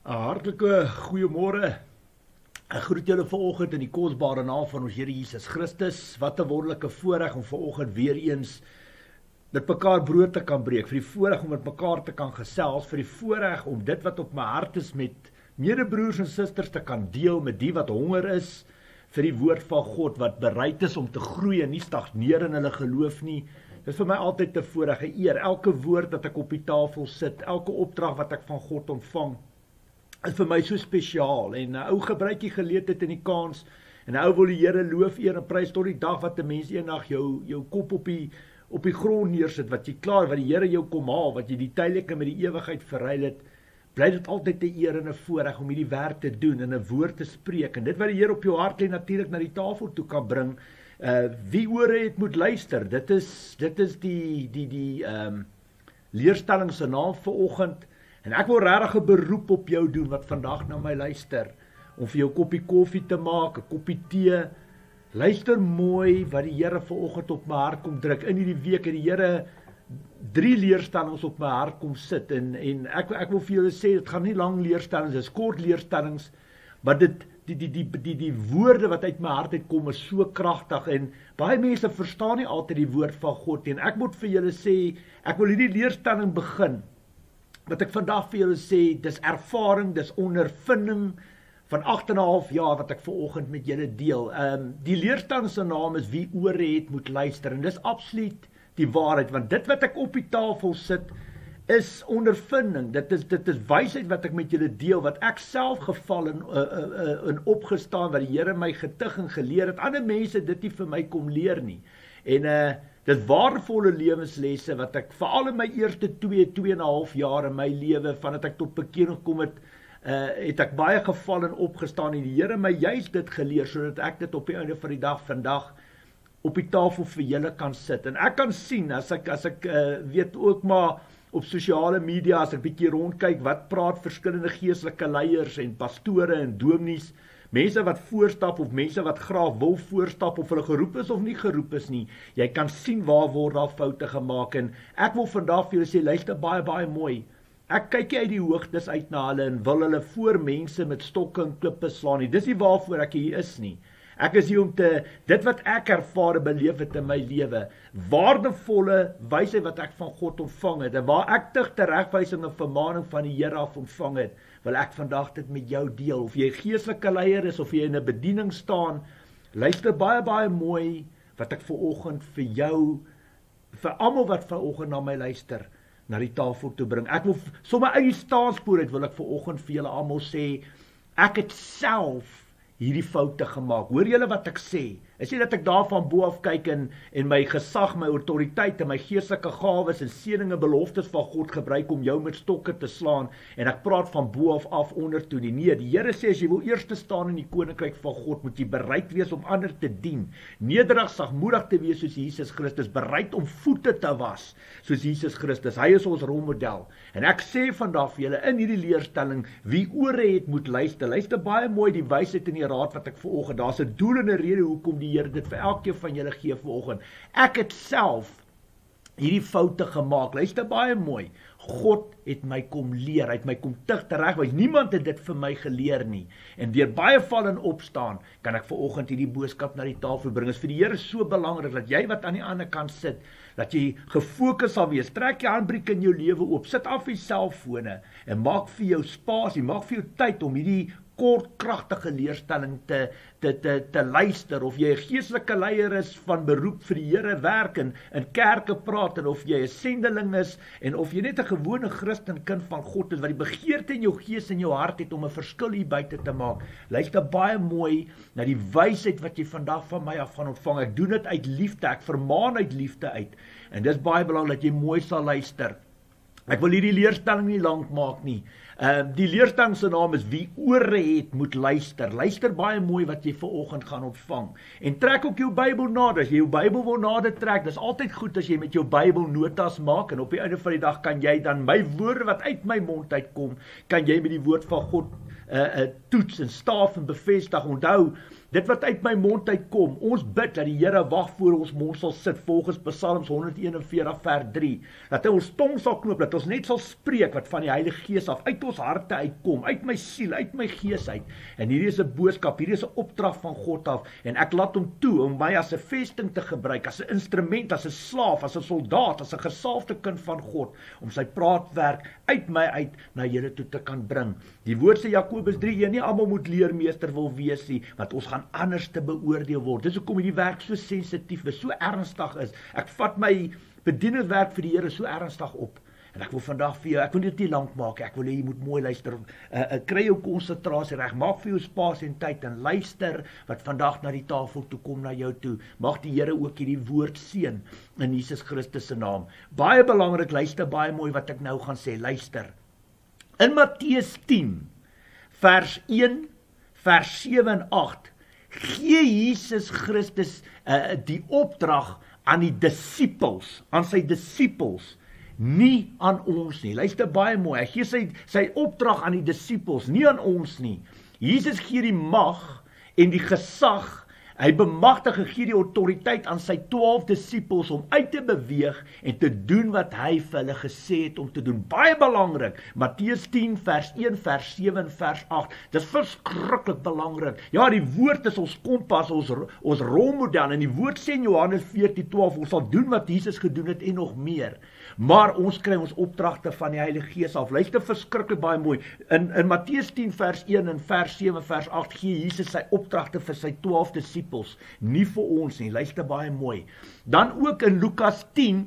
'n Hartlike goeiemôre. Ek groet julle vanoggend in die kosbare naam van ons Here Jesus Christus. Wat 'n wonderlike voorreg om vanoggend weer eens met mekaar brood te kan breek, vir die voorreg om met mekaar te kan gesels, vir die voorreg om dit wat op my hart is met medebroers en susters te kan deel met die wat honger is vir die woord van God wat bereid is om te groei en nie stagneer in hulle geloof nie. Dit is vir my altyd 'n voorreg, 'n eer. Elke woord wat ek op die tafel sit, elke opdrag wat ek van God ontvang, is vir my so spesiaal en 'n uh, ou gebruik die geleentheid in die kans en 'n ou wil die Here loof eer en prys tot die dag wat 'n mens eendag jou jou kop op die op die grond neersit wat jy klaar wat die Here jou kom haal wat jy die tydelike met die ewigheid verruil het bly dit altyd 'n eer en 'n voorreg om hierdie werk te doen en 'n woord te spreek en dit wat die Here op jou hart lê natuurlik na die tafel toe kan bring. Uh wie ore het moet luister. Dit is dit is die die die ehm um, leerstelling se naam vir oggend En ek wil regtig 'n beroep op jou doen wat vandag na my luister om vir jou koppie koffie te maak, 'n koppie tee. Luister mooi wat die Here vanoggend op my hart kom druk. In hierdie week het die Here drie leerstellings op my hart kom sit en en ek ek wil vir julle sê dit gaan nie lang leerstellings, is kort leerstellings, maar dit die die die die die woorde wat uit my hart uitkom is so kragtig en baie mense verstaan nie altyd die woord van God nie. En ek moet vir julle sê, ek wil hierdie leerstelling begin wat ek vandag vir julle sê, dis ervaring, dis ondervinding van 8 en 'n half jaar wat ek ver oggend met julle deel. Ehm um, die leerstand se naam is wie ore het moet luister en dis absoluut die waarheid want dit wat ek op die tafel sit is ondervinding. Dit is dit is wysheid wat ek met julle deel wat ek self geval in uh, uh, uh, opgestaan wat die Here my getuig en geleer het. Ander mense dit nie vir my kom leer nie. En uh Dis waardevolle lewenslesse wat ek veral in my eerste 2 2 en 'n half jaar in my lewe vandat ek tot bekering gekom het, uh het ek baie geval en opgestaan en die Here my juist dit geleer sodat ek dit op die einde van die dag vandag op die tafel vir julle kan sit. En ek kan sien as ek as ek uh weet ook maar op sosiale media as ek bietjie rondkyk wat praat verskillende geestelike leiers en pastore en dominees mense wat voorstap of mense wat graag wil voorstap of hulle geroep is of nie geroep is nie. Jy kan sien waar word daar foute gemaak en ek wil vandag vir julle sê luister baie baie mooi. Ek kyk uit die hoogtes uit na hulle en wil hulle voor mense met stokke en klippe slaan nie. Dis nie waarvoor ek hier is nie. Ek is hier om te dit wat ek ervaar en beleef het in my lewe, waardevolle wysheid wat ek van God ontvang het en waar ek tug teregwysing en vermaaning van die Here af ontvang het wil ek vandag dit met jou deel. Of jy geestelike leier is of jy in 'n bediening staan, luister baie baie mooi wat ek ver oggend vir jou vir almal wat ver oggend na my luister na die tafel toe bring. Ek wil sommer uit die staanspoor uit wil ek ver oggend vir julle almal sê ek het self hierdie foute gemaak. Hoor julle wat ek sê? Is nie dat ek daarvan bo af kyk en en my gesag, my autoriteit en my geestelike gawes en seëninge beloftes van God gebruik om jou met stokke te slaan en ek praat van bo af af onder toe nie. Nee, die Here sê as jy wil eers te staan in die koninkryk van God, moet jy bereid wees om ander te dien. Nederig, sagmoedig te wees soos Jesus Christus, bereid om voete te was soos Jesus Christus. Hy is ons rolmodel. En ek sê vandag vir julle in hierdie leerstelling, wie ore het moet luister. Luister baie mooi die wysheid en die raad wat ek vanoggend. Daar's 'n doel en 'n rede hoekom die Here dit vir elkeen van julle gee vanoggend. Ek het self hierdie foute gemaak. Luister baie mooi. God het my kom leer, hy het my kom tig teregwys. Niemand het dit vir my geleer nie. En deur baie val en opstaan, kan ek vanoggend hierdie boodskap na die tafel bring. Dit is vir die Here so belangrik dat jy wat aan die ander kant sit, dat jy gefokus sal wees. Trek jou handbriek in jou lewe oop. Sit af die selfone en maak vir jou spasie, maak vir jou tyd om hierdie kort kragtige leerstelling te te te te luister of jy 'n geestelike leier is van beroep vir die Here werk en in kerke praat en of jy 'n sendeling is en of jy net 'n gewone Christen kind van God is wat die begeerte in jou gees en jou hart het om 'n verskil hier buite te maak. Luister baie mooi na die wysheid wat jy vandag van my af gaan ontvang. Ek doen dit uit liefde, ek vermaan uit liefde uit. En dis baie belangrik dat jy mooi sal luister. Ek wil hierdie leerstelling nie lank maak nie. Ehm uh, die leerstelling se naam is wie ore het moet luister. Luister baie mooi wat jy ver oggend gaan ontvang. En trek ook jou Bybel nader. As jy jou Bybel wil nader trek, dis altyd goed as jy met jou Bybel notas maak en op die einde van die dag kan jy dan my woorde wat uit my mond uitkom, kan jy met die woord van God 'n uh, 'n uh, toets en staaf en bevestig. Onthou, dit wat uit my mond uitkom. Ons bid dat die Here wag voor ons mond sal sit volgens Psalms 141 vers 3. Dat hy ons tong sal knoop, dat ons net sal spreek wat van die Heilige Gees af uit ons harte uitkom, uit my siel, uit my gees uit. En hierdie is 'n boodskap, hierdie is 'n opdrag van God af en ek laat hom toe om my as 'n vesting te gebruik, as 'n instrument, as 'n slaaf, as 'n soldaat, as 'n gesalfde kind van God om sy praatwerk uit my uit na Here toe te kan bring. Die woord sê Jakobus 3:1 nie almal moet leermeester wil wees nie, want ons gaan anders te beoordeel word. Dis hoekom hierdie werk so sensitief is, so ernstig is. Ek vat my bedienerswerk vir die Here so ernstig op. En ek wil vandag vir jou, ek wil dit nie lank maak nie. Ek wil hê jy moet mooi luister. Uh, uh kry jou konsentrasie reg. Maak vir jou spasie en tyd en luister wat vandag na die tafel toe kom na jou toe. Mag die Here ook hierdie woord seën in Jesus Christus se naam. Baie belangrik, luister baie mooi wat ek nou gaan sê. Luister. In Matteus 10 vers 1 vers 7 en 8 gee Jesus Christus uh, die opdrag aan die disippels, aan sy disippels, nie aan ons nie. Luister baie mooi. Hy gee sy sy opdrag aan die disippels, nie aan ons nie. Jesus gee die mag en die gesag Hy bemagtig gegee die autoriteit aan sy 12 disippels om uit te beweeg en te doen wat hy vir hulle gesê het om te doen. Baie belangrik. Matteus 10 vers 1 vers 7 vers 8. Dis verskriklik belangrik. Ja, die woord is ons kompas, ons ons rolmodel en die woord sê in Johannes 14:12 ons sal doen wat Jesus gedoen het en nog meer. Maar ons kry ons opdragte van die Heilige Gees af. Luister verskriklik baie mooi. In in Matteus 10 vers 1 en vers 7 vers 8 gee Jesus sy opdragte vir sy 12 disippels, nie vir ons nie. Luister baie mooi. Dan ook in Lukas 10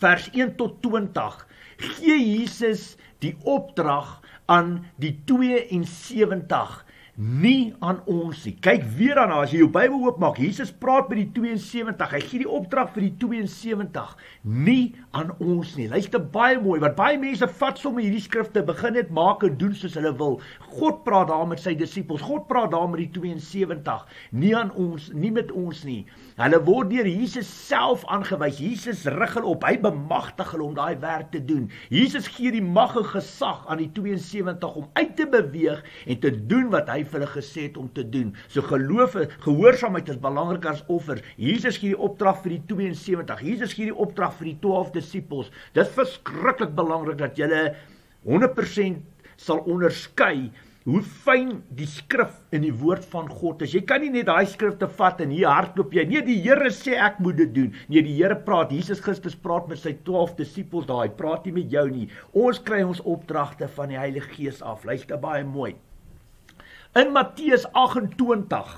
vers 1 tot 20 gee Jesus die opdrag aan die 72 nie aan ons nie. Kyk weer daarna as jy jou Bybel oopmaak. Jesus praat met die 72. Hy gee die opdrag vir die 72, nie aan ons nie. Luister baie mooi want baie mense vat sommer hierdie skrifte, begin net maak en doen soos hulle wil. God praat daar met sy disippels. God praat daar met die 72, nie aan ons, nie met ons nie. Hulle word deur Jesus self aangewys. Jesus rig hulle op. Hy bemagtig hulle om daai werk te doen. Jesus gee die mag en gesag aan die 72 om uit te beweeg en te doen wat hy vir hulle gesê het om te doen. So geloof, gehoorsaamheid is belangriker as offers. Jesus gee die opdrag vir die 72. Jesus gee die opdrag vir die 12 disippels. Dit is verskriklik belangrik dat jy 100% sal onderskei hoe fyn die skrif in die woord van God is. Jy kan nie net daai skrifte vat en hier hardloop jy. Nee, die Here sê ek moet dit doen. Nee, die Here praat. Jesus Christus praat met sy 12 disippels daai. Praat nie met jou nie. Ons kry ons opdragte van die Heilige Gees af. Luister baie mooi. In Matteus 28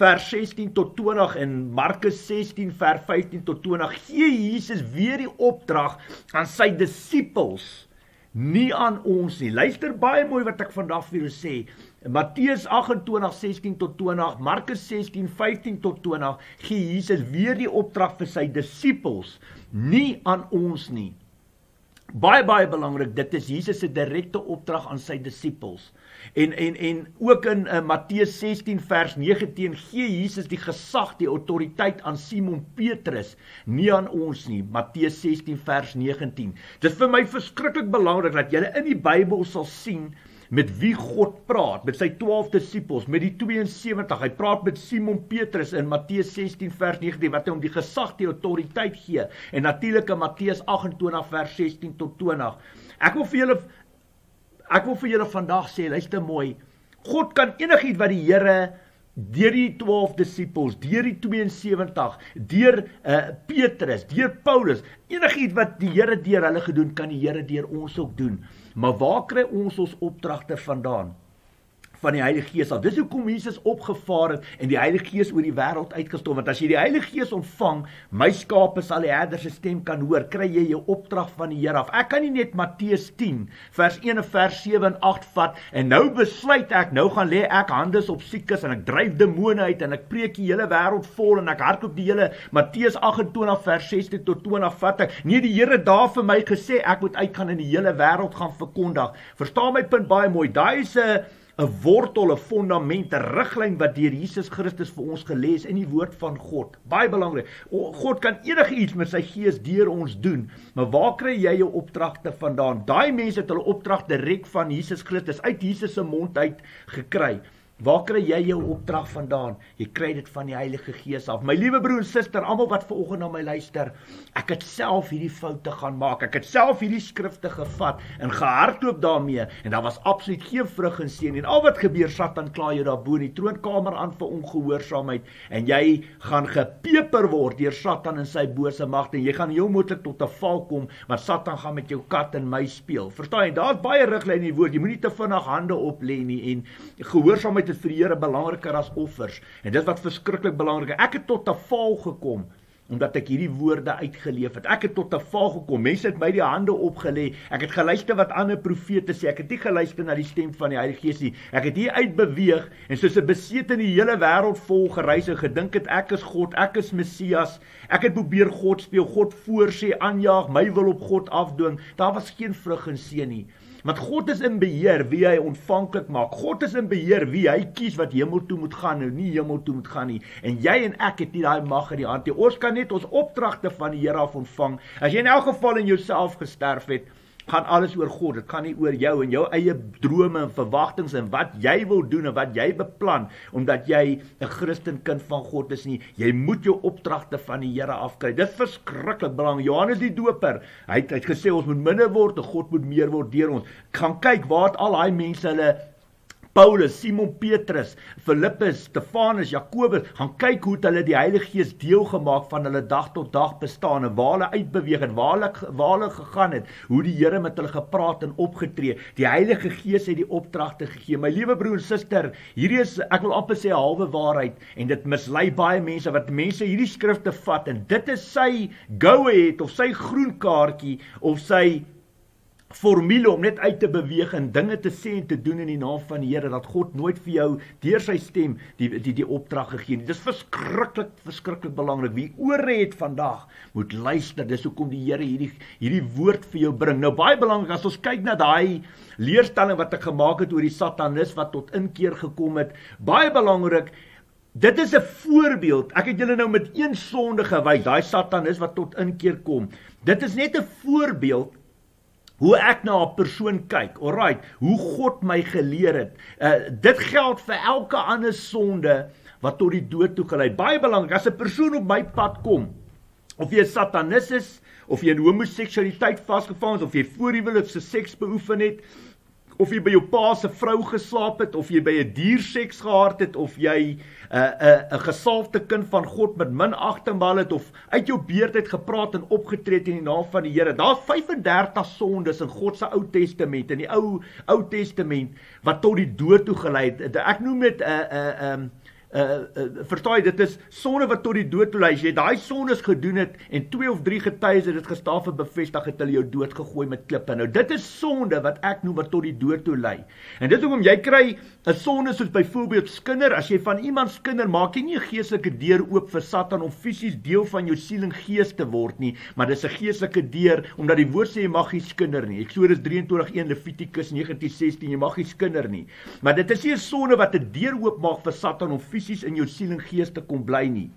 vers 16 tot 20 en Markus 16 vers 15 tot 20 gee Jesus weer die opdrag aan sy disippels nie aan ons nie. Luister baie mooi wat ek vandag vir julle sê. Matteus 28:16 tot 20, Markus 16:15 tot 20 gee Jesus weer die opdrag vir sy disippels, nie aan ons nie. Baie baie belangrik, dit is Jesus se direkte opdrag aan sy disippels. En en en ook in uh, Matteus 16 vers 19 gee Jesus die gesag, die autoriteit aan Simon Petrus, nie aan ons nie. Matteus 16 vers 19. Dit is vir my verskriklik belangrik dat jy in die Bybel sal sien met wie God praat, met sy 12 disippels, met die 72. Hy praat met Simon Petrus in Matteus 16 vers 19 wat hy hom die gesag, die autoriteit gee en natuurlik in Matteus 28 vers 16 tot 20. Ek wil vir julle ek wil vir julle vandag sê, luister mooi. God kan enigiets wat die Here deur die 12 disippels, deur die 72, deur uh, Petrus, deur Paulus, enigiets wat die Here deur hulle gedoen, kan die Here deur ons ook doen. Maar waar kry ons ons opdragte vandaan? Van die Heilige Gees af. Dis hoekom Jesus opgevaar het en die Heilige Gees oor die wêreld uitgestorm het. As jy die Heilige Gees ontvang, my skape sal die Herder se stem kan hoor. Kry jy jou opdrag van die Here af. Ek kan nie net Matteus 10 vers 1 en vers 7 en 8 vat en nou besluit ek nou gaan lê ek hande op siekes en ek dryf demone uit en ek preek die hele wêreld vol en ek hardloop die hele Matteus 28 vers 16 tot 20 vat ek. Nee, die Here daar vir my gesê ek moet uitgaan en die hele wêreld gaan verkondig. Verstaan my punt baie mooi. Daai is 'n 'n wortel, 'n fondament, 'n riglyn wat deur Jesus Christus vir ons gelees in die woord van God. Baie belangrik. God kan enigiets met sy gees deur ons doen, maar waar kry jy jou opdragte vandaan? Daai mense het hulle opdrag direk van Jesus Christus uit Jesus se mond uit gekry. Waar kry jy jou opdrag vandaan? Jy kry dit van die Heilige Gees af. My liewe broer en suster, almal wat ver oggend na my luister, ek het self hierdie foute gaan maak. Ek het self hierdie skrifte gevat en gehardloop daarmee en daar was absoluut geen vrug en seën en al wat gebeur, Satan kla jou daar bo in die troonkamer aan vir ongehoorsaamheid en jy gaan gepeper word deur Satan en sy bose magte en jy gaan heel moontlik tot 'n val kom want Satan gaan met jou kat en my speel. Verstaan jy? Daar's baie riglyne in die woord. Jy moenie te vinnig hande op lê nie en gehoorsaamheid is vir die Here belangriker as offers. En dit wat verskriklik belangrik is. Ek het tot 'n val gekom omdat ek hierdie woorde uitgeleef het. Ek het tot 'n val gekom. Mense het my die hande opgelê. Ek het geluister wat ander profete sê. Ek het nie geluister na die stem van die Heilige Gees nie. Ek het hier uitbeweeg en soos 'n besete in die hele wêreld vol gereis en gedink het ek is God, ek is Messias. Ek het probeer God speel, God voorsê, aanjaag, my wil op God afdwing. Daar was geen vrug en seën nie. Want God is in beheer wie hy ontvanklik maak. God is in beheer wie hy kies wat hemel toe moet gaan en nie hemel toe moet gaan nie. En jy en ek het nie daai mag in die hand nie. Ons kan net ons opdragte van die Here af ontvang. As jy in elk geval in jouself gesterf het, gaan alles oor God. Dit gaan nie oor jou en jou eie drome en verwagtinge en wat jy wil doen en wat jy beplan omdat jy 'n Christenkind van God is nie. Jy moet jou opdragte van die Here afkry. Dit is verskriklik belangrik. Johannes die Doper, hy het, hy het gesê ons moet minder word en God moet meer word deur ons. Gaan kyk waar het al daai mense hulle Paulus, Simon Petrus, Filippus, Stefanus, Jakobus, gaan kyk hoe hulle die Heilige Gees deel gemaak van hulle dag tot dag bestaan en waar hulle uitbeweeg en waar hulle waar hulle gegaan het, hoe die Here met hulle gepraat en opgetree. Die Heilige Gees het die opdragte gegee. My liewe broer en suster, hierdie is ek wil amper sê halwe waarheid en dit mislei baie mense wat mense hierdie skrifte vat en dit is sy go ahead of sy groen kaartjie of sy formule om net uit te beweeg en dinge te sê en te doen in die naam van die Here dat God nooit vir jou deur sy stem die die die opdrag gegee het. Dis verskriklik verskriklik belangrik. Wie ore het vandag moet luister. Dis hoekom die Here hierdie hierdie woord vir jou bring. Nou baie belangrik as ons kyk na daai leerstelling wat ek gemaak het oor die satanis wat tot inkeer gekom het. Baie belangrik Dit is 'n voorbeeld. Ek het julle nou met een sonde gewys, daai satanis wat tot inkeer kom. Dit is net 'n voorbeeld hoe ek na 'n persoon kyk. Alraight, hoe God my geleer het. Uh dit geld vir elke ander sonde wat tot die dood toe gelei. Baie belangrik as 'n persoon op my pad kom of jy 'n satanis is of jy in homoseksualiteit vasgevang is of jy voorhuwelikse seks beoefen het of jy by jou pa se vrou geslaap het of jy by 'n dier seks gehad het of jy 'n uh, 'n uh, 'n gesalfde kind van God met minagting behandel het of uit jou beerd het gepraat en opgetree in die naam van die Here. Daar's 35 sondes in God se Ou Testament, in die Ou Ou Testament wat tot die dood toe gelei het. Ek noem dit 'n uh, 'n uh, uh, uh verstaan dit is sonde wat tot die dood toe lei. As jy daai sondes gedoen het en twee of drie getuies het dit gestaaf en bevestig het hulle jou dood gegooi met klippe. Nou dit is sonde wat ek noem wat tot die dood toe lei. En dit hoekom jy kry 'n sonde soos byvoorbeeld skinder, as jy van iemand skinder, maak jy nie 'n geestelike deur oop vir Satan om fisies deel van jou siel en gees te word nie, maar dis 'n geestelike deur omdat die woord sê jy mag nie skinder nie. Eksodus 23:1 Levitikus 19:16 jy mag nie skinder nie. Maar dit is nie 'n sonde wat 'n deur oop maak vir Satan om fisies in jou siel en gees te kom bly nie.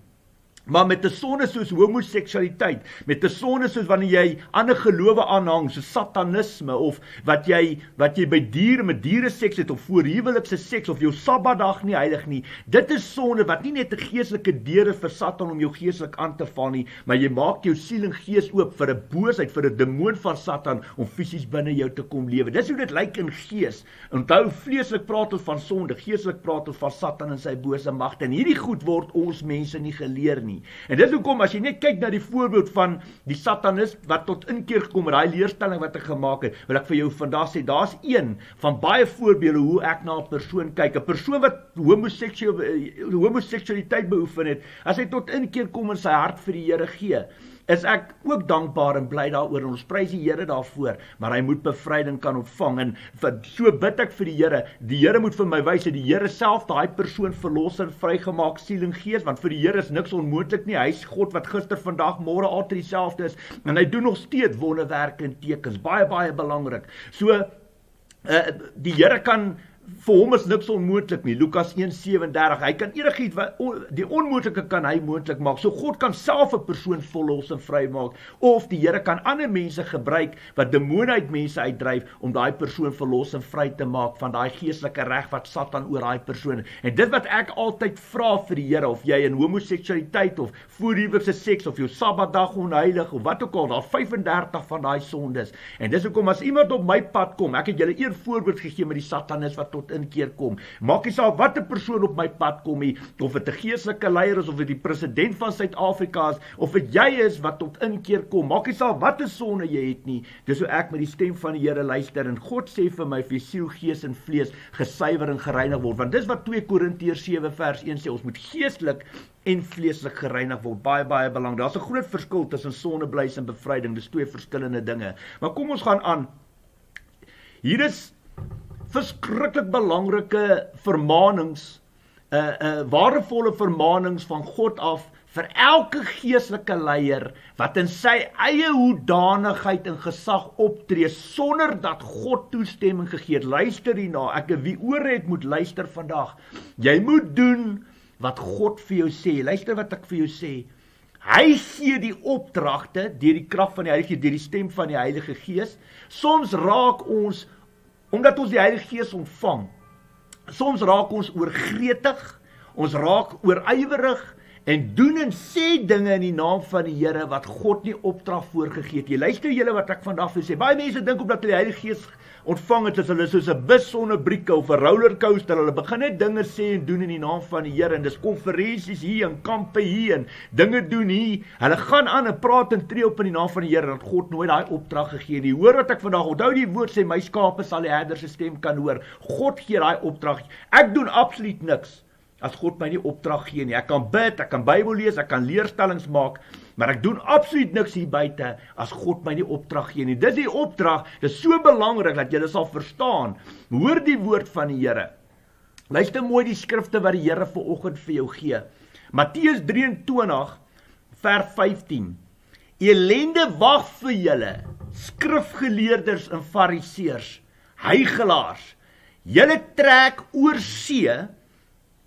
Maar met 'n sonde soos homoseksualiteit, met 'n sonde soos wanneer jy ander gelowe aanhang, so satanisme of wat jy wat jy by diere met diere seks het of voorhuwelikse seks of jou Sabbatdag nie heilig nie, dit is sonde wat nie net 'n geestelike deure vir Satan om jou geestelik aan te val nie, maar jy maak jou siel en gees oop vir 'n boosheid, vir 'n demoon van Satan om fisies binne jou te kom lewe. Dis hoe dit lyk in gees. Onthou vleeslik praat ons van sonde, geestelik praat ons van Satan en sy bose magte. En hierdie goed word ons mense nie geleer nie nie. En dis hoekom as jy net kyk na die voorbeeld van die satanis wat tot inkeer gekom het, daai leerstelling wat ek gemaak het, wil ek vir jou vandag sê, daar's een van baie voorbeelde hoe ek na 'n persoon kyk, 'n persoon wat homoseksueel homoseksualiteit beoefen het, as hy tot inkeer kom en sy hart vir die Here gee is ek ook dankbaar en bly daaroor en ons prys die Here daarvoor, maar hy moet bevryding kan ontvang en vir, so bid ek vir die Here, die Here moet vir my wys dat die Here self daai persoon verlos en vrygemaak siel en gees, want vir die Here is niks onmoontlik nie. Hy's God wat gister, vandag, môre altyd dieselfde is en hy doen nog steeds wonderwerke en tekens. Baie baie belangrik. So uh, die Here kan vir hom is niks onmoontlik nie. Lukas 1:37. Hy kan enigiets wat die onmoontlike kan hy moontlik maak. So God kan self 'n persoon verlos en vrymaak of die Here kan ander mense gebruik wat demone uit mense uitdryf om daai persoon verlos en vry te maak van daai geestelike reg wat Satan oor daai persoon. En dit wat ek altyd vra vir die Here of jy in homoseksualiteit of voorhuwelikse seks of jou Sabbatdag onheilig of wat ook al, daar 35 van daai sondes. En dis hoekom as iemand op my pad kom, ek het julle een voorbeeld gegee met die Satanis wat tot inkeer kom. Maak nie saak watter persoon op my pad kom nie, of dit 'n geestelike leier is of dit die president van Suid-Afrika is of dit jy is wat tot inkeer kom. Maak nie saak watter sonde jy het nie. Dis hoe ek met die stem van die Here luister en God sê vir my vir siel, gees en vlees gesuiwer en gereinig word. Want dis wat 2 Korintiërs 7 vers 1 sê, ons moet geestelik en vleeslik gereinig word. Baie baie belangrik. Daar's 'n groot verskil tussen sondeblys en bevryding. Dis twee verskillende dinge. Maar kom ons gaan aan. Hier is verskriklik belangrike vermaanings, 'n uh, 'n uh, waardevolle vermaanings van God af vir elke geestelike leier wat in sy eie hoedanigheid en gesag optree sonder dat God toestemming gegee het. Luister hierna, ek wie oor het moet luister vandag. Jy moet doen wat God vir jou sê. Luister wat ek vir jou sê. Hy gee die opdragte deur die krag van die Heilige deur die stem van die Heilige Gees. Soms raak ons omdat ons die Heilige Gees ontvang. Soms raak ons oorgretig, ons raak oorywerig en doen en sê dinge in die naam van die Here wat God nie opdrag voorgegee het. Jy luister julle wat ek vandag vir sê. Baie mense dink omdat hulle die Heilige Gees ontvang het, is hulle soos 'n bus sonder brieke of 'n rollercoaster. Hulle begin net dinge sê en doen in die naam van die Here en dis konferensies hier en kampe hier en dinge doen hier. Hulle gaan aan en praat en tree op in die naam van die Here dat God nooit daai opdrag gegee nie. Hoor wat ek vandag onthou die woord sê my skape sal die herder se stem kan hoor. God gee daai opdrag. Ek doen absoluut niks as God my nie opdrag gee nie. Ek kan bid, ek kan Bybel lees, ek kan leerstellings maak, maar ek doen absoluut niks hier buite as God my nie opdrag gee nie. Dis die opdrag, dis so belangrik dat jy dit sal verstaan. Hoor die woord van die Here. Luister mooi die skrifte wat die Here vir oggend vir jou gee. Matteus 23 vers 15. Elende wag vir julle, skrifgeleerders en fariseërs, heiligelaars. Julle trek oor see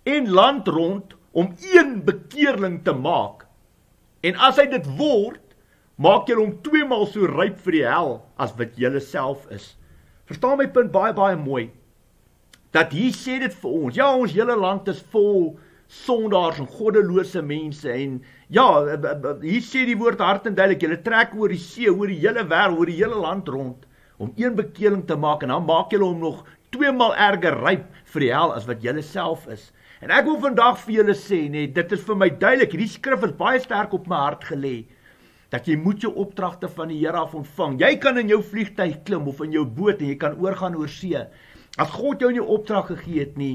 en land rond om een bekeerling te maak. En as hy dit word, maak jy hom twee maal so ryp vir die hel as wat jy self is. Verstaan my punt baie baie mooi. Dat hier sê dit vir ons. Ja, ons hele land is vol sondaars en goddelose mense en ja, hier sê die woord hart en duidelik, jy trek oor die see, oor die hele wêreld, oor die hele land rond om een bekeerling te maak en dan maak jy hom nog twee maal erger ryp vir die hel as wat jy self is. En ek wil vandag vir julle sê, nee, dit is vir my duidelik, hierdie skrif is baie sterk op my hart gelê dat jy moet jou opdragte van die Here af ontvang. Jy kan in jou vliegtyg klim of in jou boot en jy kan oorgaan oor see. As God jou nie opdrag gegee het nie,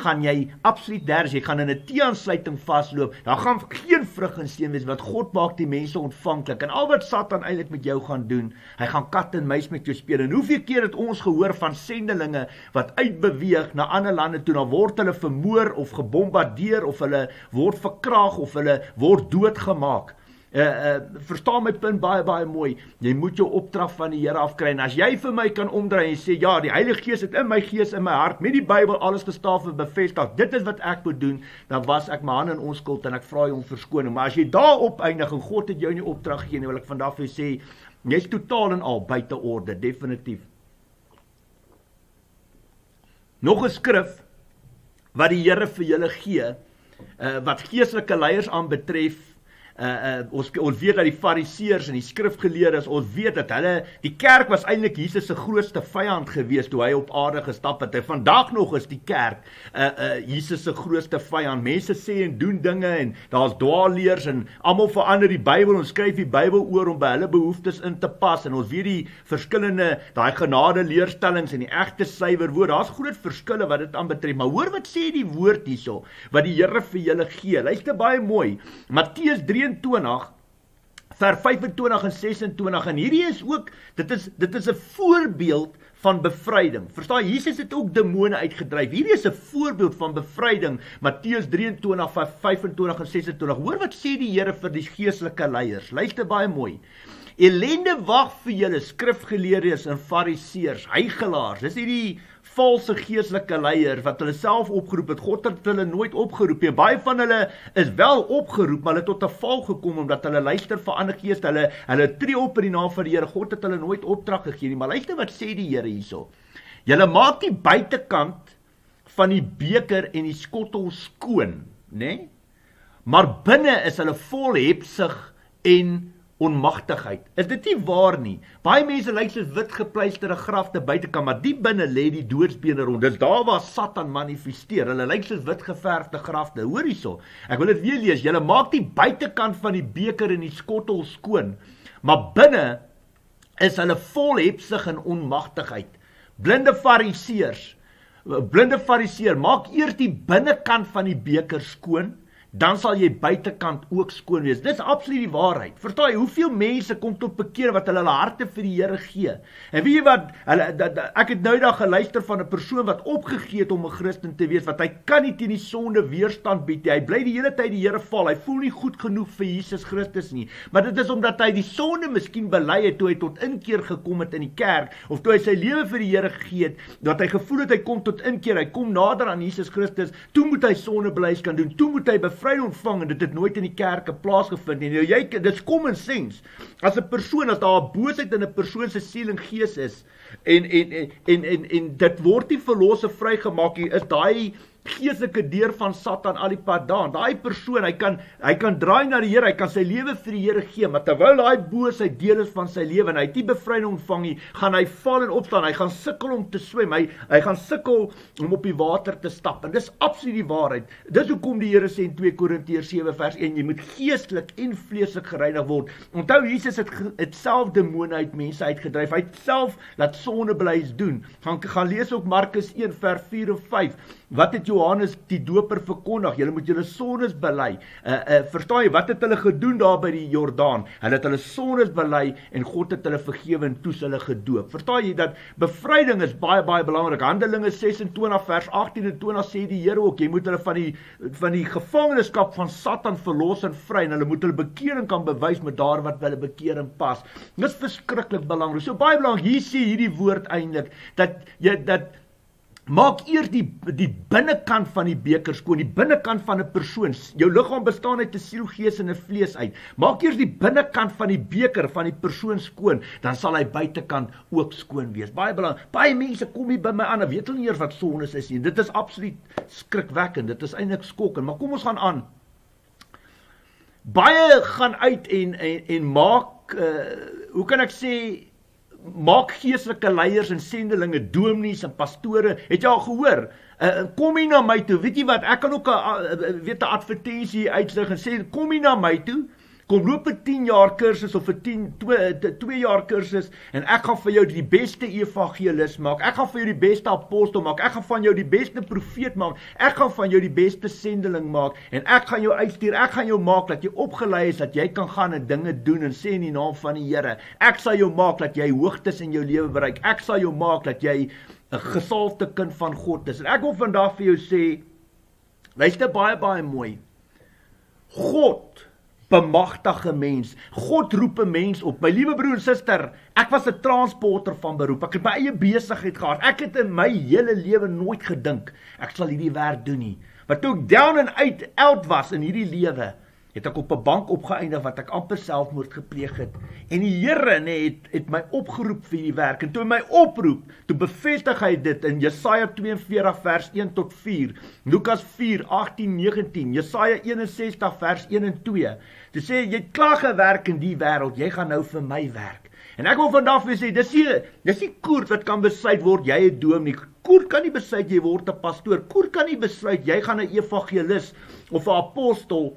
gaan jy absoluut ders, jy gaan in 'n teeaansluiting vasloop. Daar gaan geen vrug en seën wees wat God maak die mense ontvanklik. En al wat Satan eintlik met jou gaan doen, hy gaan kat en muis met jou speel. En hoeveel keer het ons gehoor van sendelinge wat uitbeweeg na ander lande toe, dan word hulle vermoor of gebombardeer of hulle word verkrag of hulle word doodgemaak. Uh uh verstaan my punt baie baie mooi. Jy moet jou opdrag van die Here afkry. En as jy vir my kan omdraai en sê ja, die Heilige Gees het in my gees in my hart met die Bybel alles gestaaf en bevestig. Dit is wat ek moet doen. Dan was ek my hande in onskuld en ek vra jou om verskoning. Maar as jy daarop eindig en God het jou nie opdrag gegee nie, wil ek vandag vir jou sê jy's totaal en al buite orde, definitief. Nog 'n skrif wat die Here vir julle gee, uh wat geestelike leiers aanbetref uh, uh ons ons weet dat die fariseërs en die skrifgeleerdes ons weet dat hulle die kerk was eintlik Jesus se grootste vyand gewees toe hy op aarde gestap het. En vandag nog is die kerk uh uh Jesus se grootste vyand. Mense sê en doen dinge en daar's dwaalleers en almal verander die Bybel en skryf die Bybel oor om by hulle behoeftes in te pas en ons weet die verskillende daai genade leerstellings en die egte suiwer woord. Daar's groot verskille wat dit aanbetref. Maar hoor wat sê die woord hierso wat die Here vir julle gee. Luister baie mooi. Matteus 23 vers 25 en 26 en hierdie is ook dit is dit is 'n voorbeeld van bevryding. Verstaan Jesus het ook demone uitgedryf. Hierdie is 'n voorbeeld van bevryding. Matteus 23 vers 25 en 26. Hoor wat sê die Here vir die geestelike leiers. Luister baie mooi. Elende wag vir julle skrifgeleerdes en fariseërs, heiligelaars. Dis hierdie valse geestelike leiers wat hulle self opgeroep het. God het hulle nooit opgeroep nie. Baie van hulle is wel opgeroep, maar hulle tot 'n val gekom omdat hulle luister vir ander geeste. Hulle hulle tree op in die naam van die Here. God het hulle nooit opdrag gegee nie. Maar luister wat sê die Here hierso. Julle maak die buitekant van die beker en die skottel skoon, né? Nee? Maar binne is hulle vol hepsig en onmagtigheid. Is dit nie waar nie? Baie mense lyk soos wit gepleisterde grafte buitekant, maar diep binne lê die doodsbene rond. Dis daar waar Satan manifesteer. Hulle lyk soos wit geverfde grafte. Hoor hierso. Ek wil dit weer lees. Julle maak die buitekant van die beker en die skottel skoon, maar binne is hulle vol hepsig en onmagtigheid. Blinde fariseërs. Blinde fariseer, maak eers die binnekant van die beker skoon dan sal jy buitekant ook skoon wees. Dis absoluut die waarheid. Verstaan jy hoeveel mense kom tot bekeer wat hulle hulle harte vir die Here gee? En weet jy wat? Hulle dat, dat, ek het nou daag geluister van 'n persoon wat opgegee het om 'n Christen te wees, wat hy kan nie teen die sonde weerstand bied nie. Hy bly die hele tyd die Here val. Hy voel nie goed genoeg vir Jesus Christus nie. Maar dit is omdat hy die sonde miskien bely het toe hy tot inkeer gekom het in die kerk of toe hy sy lewe vir die Here gegee het, dat hy gevoel het hy kom tot inkeer. Hy kom nader aan Jesus Christus. Toe moet hy sondebeleid kan doen. Toe moet hy bevryding ontvang en dit het nooit in die kerke plaasgevind nie. Nou jy dis common sense. As 'n persoon as daar 'n boosheid in 'n persoon se siel en gees is en en en en en, en dit word nie verlosse vrygemaak nie, is daai geestelike deur van Satan al die pad daan. Daai persoon, hy kan hy kan draai na die Here, hy kan sy lewe vir die Here gee, maar terwyl daai boosheid deel is van sy lewe en hy het nie bevryding ontvang nie, gaan hy val en opstaan. Hy gaan sukkel om te swem. Hy hy gaan sukkel om op die water te stap. En dis absoluut die waarheid. Dis hoekom die Here sê in 2 Korintiërs 7 vers 1, jy moet geestelik en vleeslik gereinig word. Onthou Jesus het dit self demone uit mense uitgedryf. Hy het self laat sonde blyes doen. Gaan gaan lees ook Markus 1 vers 4 en 5. Wat het Johannes die Doper verkondig? Julle moet julle sondes bely. Uh uh verstaan jy wat het hulle gedoen daar by die Jordaan? Hulle het hulle sondes bely en God het hulle vergewe en toe hulle gedoop. Verstaan jy dat bevryding is baie baie belangrik. Handelinge 26 vers 18 en 20 sê die Here ook jy moet hulle van die van die gevangenskap van Satan verlos en vry en hulle moet hulle bekering kan bewys met daar wat hulle bekering pas. Dis verskriklik belangrik. So baie belangrik. Hier sê hierdie woord eintlik dat jy dat Maak eers die die binnekant van die beker skoon, die binnekant van 'n persoon. Jou liggaam bestaan uit 'n siel, gees en 'n vlees uit. Maak eers die binnekant van die beker van die persoon skoon, dan sal hy buitekant ook skoon wees. Baie belangrik. Baie mense kom hier by my aan en weet hulle nie eers wat sonde is nie. Dit is absoluut skrikwekkend. Dit is eintlik skokkend, maar kom ons gaan aan. Baie gaan uit en en en maak uh hoe kan ek sê maak geestelike leiers en sendelinge, dominees en pastore, het jy al gehoor? Uh, kom hier na my toe. Weet jy wat? Ek kan ook 'n weet 'n advertensie uitlig en sê kom hier na my toe. Kom loop 'n 10 jaar kursus of 'n 10 2 2 jaar kursus en ek gaan vir jou die beste evangelis maak. Ek gaan vir jou die beste apostel maak. Ek gaan van jou die beste profeet maak. Ek gaan van jou die beste sendeling maak en ek gaan jou uitstuur. Ek gaan jou maak dat jy opgelei is dat jy kan gaan en dinge doen en sê in die naam van die Here. Ek sal jou maak dat jy hoogtes in jou lewe bereik. Ek sal jou maak dat jy 'n gesalfde kind van God is. En ek wil vandag vir jou sê luister baie baie mooi. God bemagtige mens. God roep 'n mens op. My liewe broer en suster, ek was 'n transporter van beroep. Ek het my eie besigheid gehad. Ek het in my hele lewe nooit gedink ek sal hierdie werk doen nie. Maar toe ek down and out out was in hierdie lewe, het ek op 'n bank opgeëindig wat ek amper selfmoord gepleeg het. En die Here nê het het my opgeroep vir die werk. En toe my oproep, toe bevestig hy dit in Jesaja 42 vers 1 tot 4, Lukas 4 18 19, Jesaja 61 vers 1 en 2. Dit sê jy het klaar gewerk in die wêreld, jy gaan nou vir my werk. En ek wil vandag vir sê, dis nie dis nie koer wat kan besluit word jy 'n dom nie. Koer kan nie besluit jy word 'n pastoor. Koer kan nie besluit jy gaan 'n evangelis of 'n apostel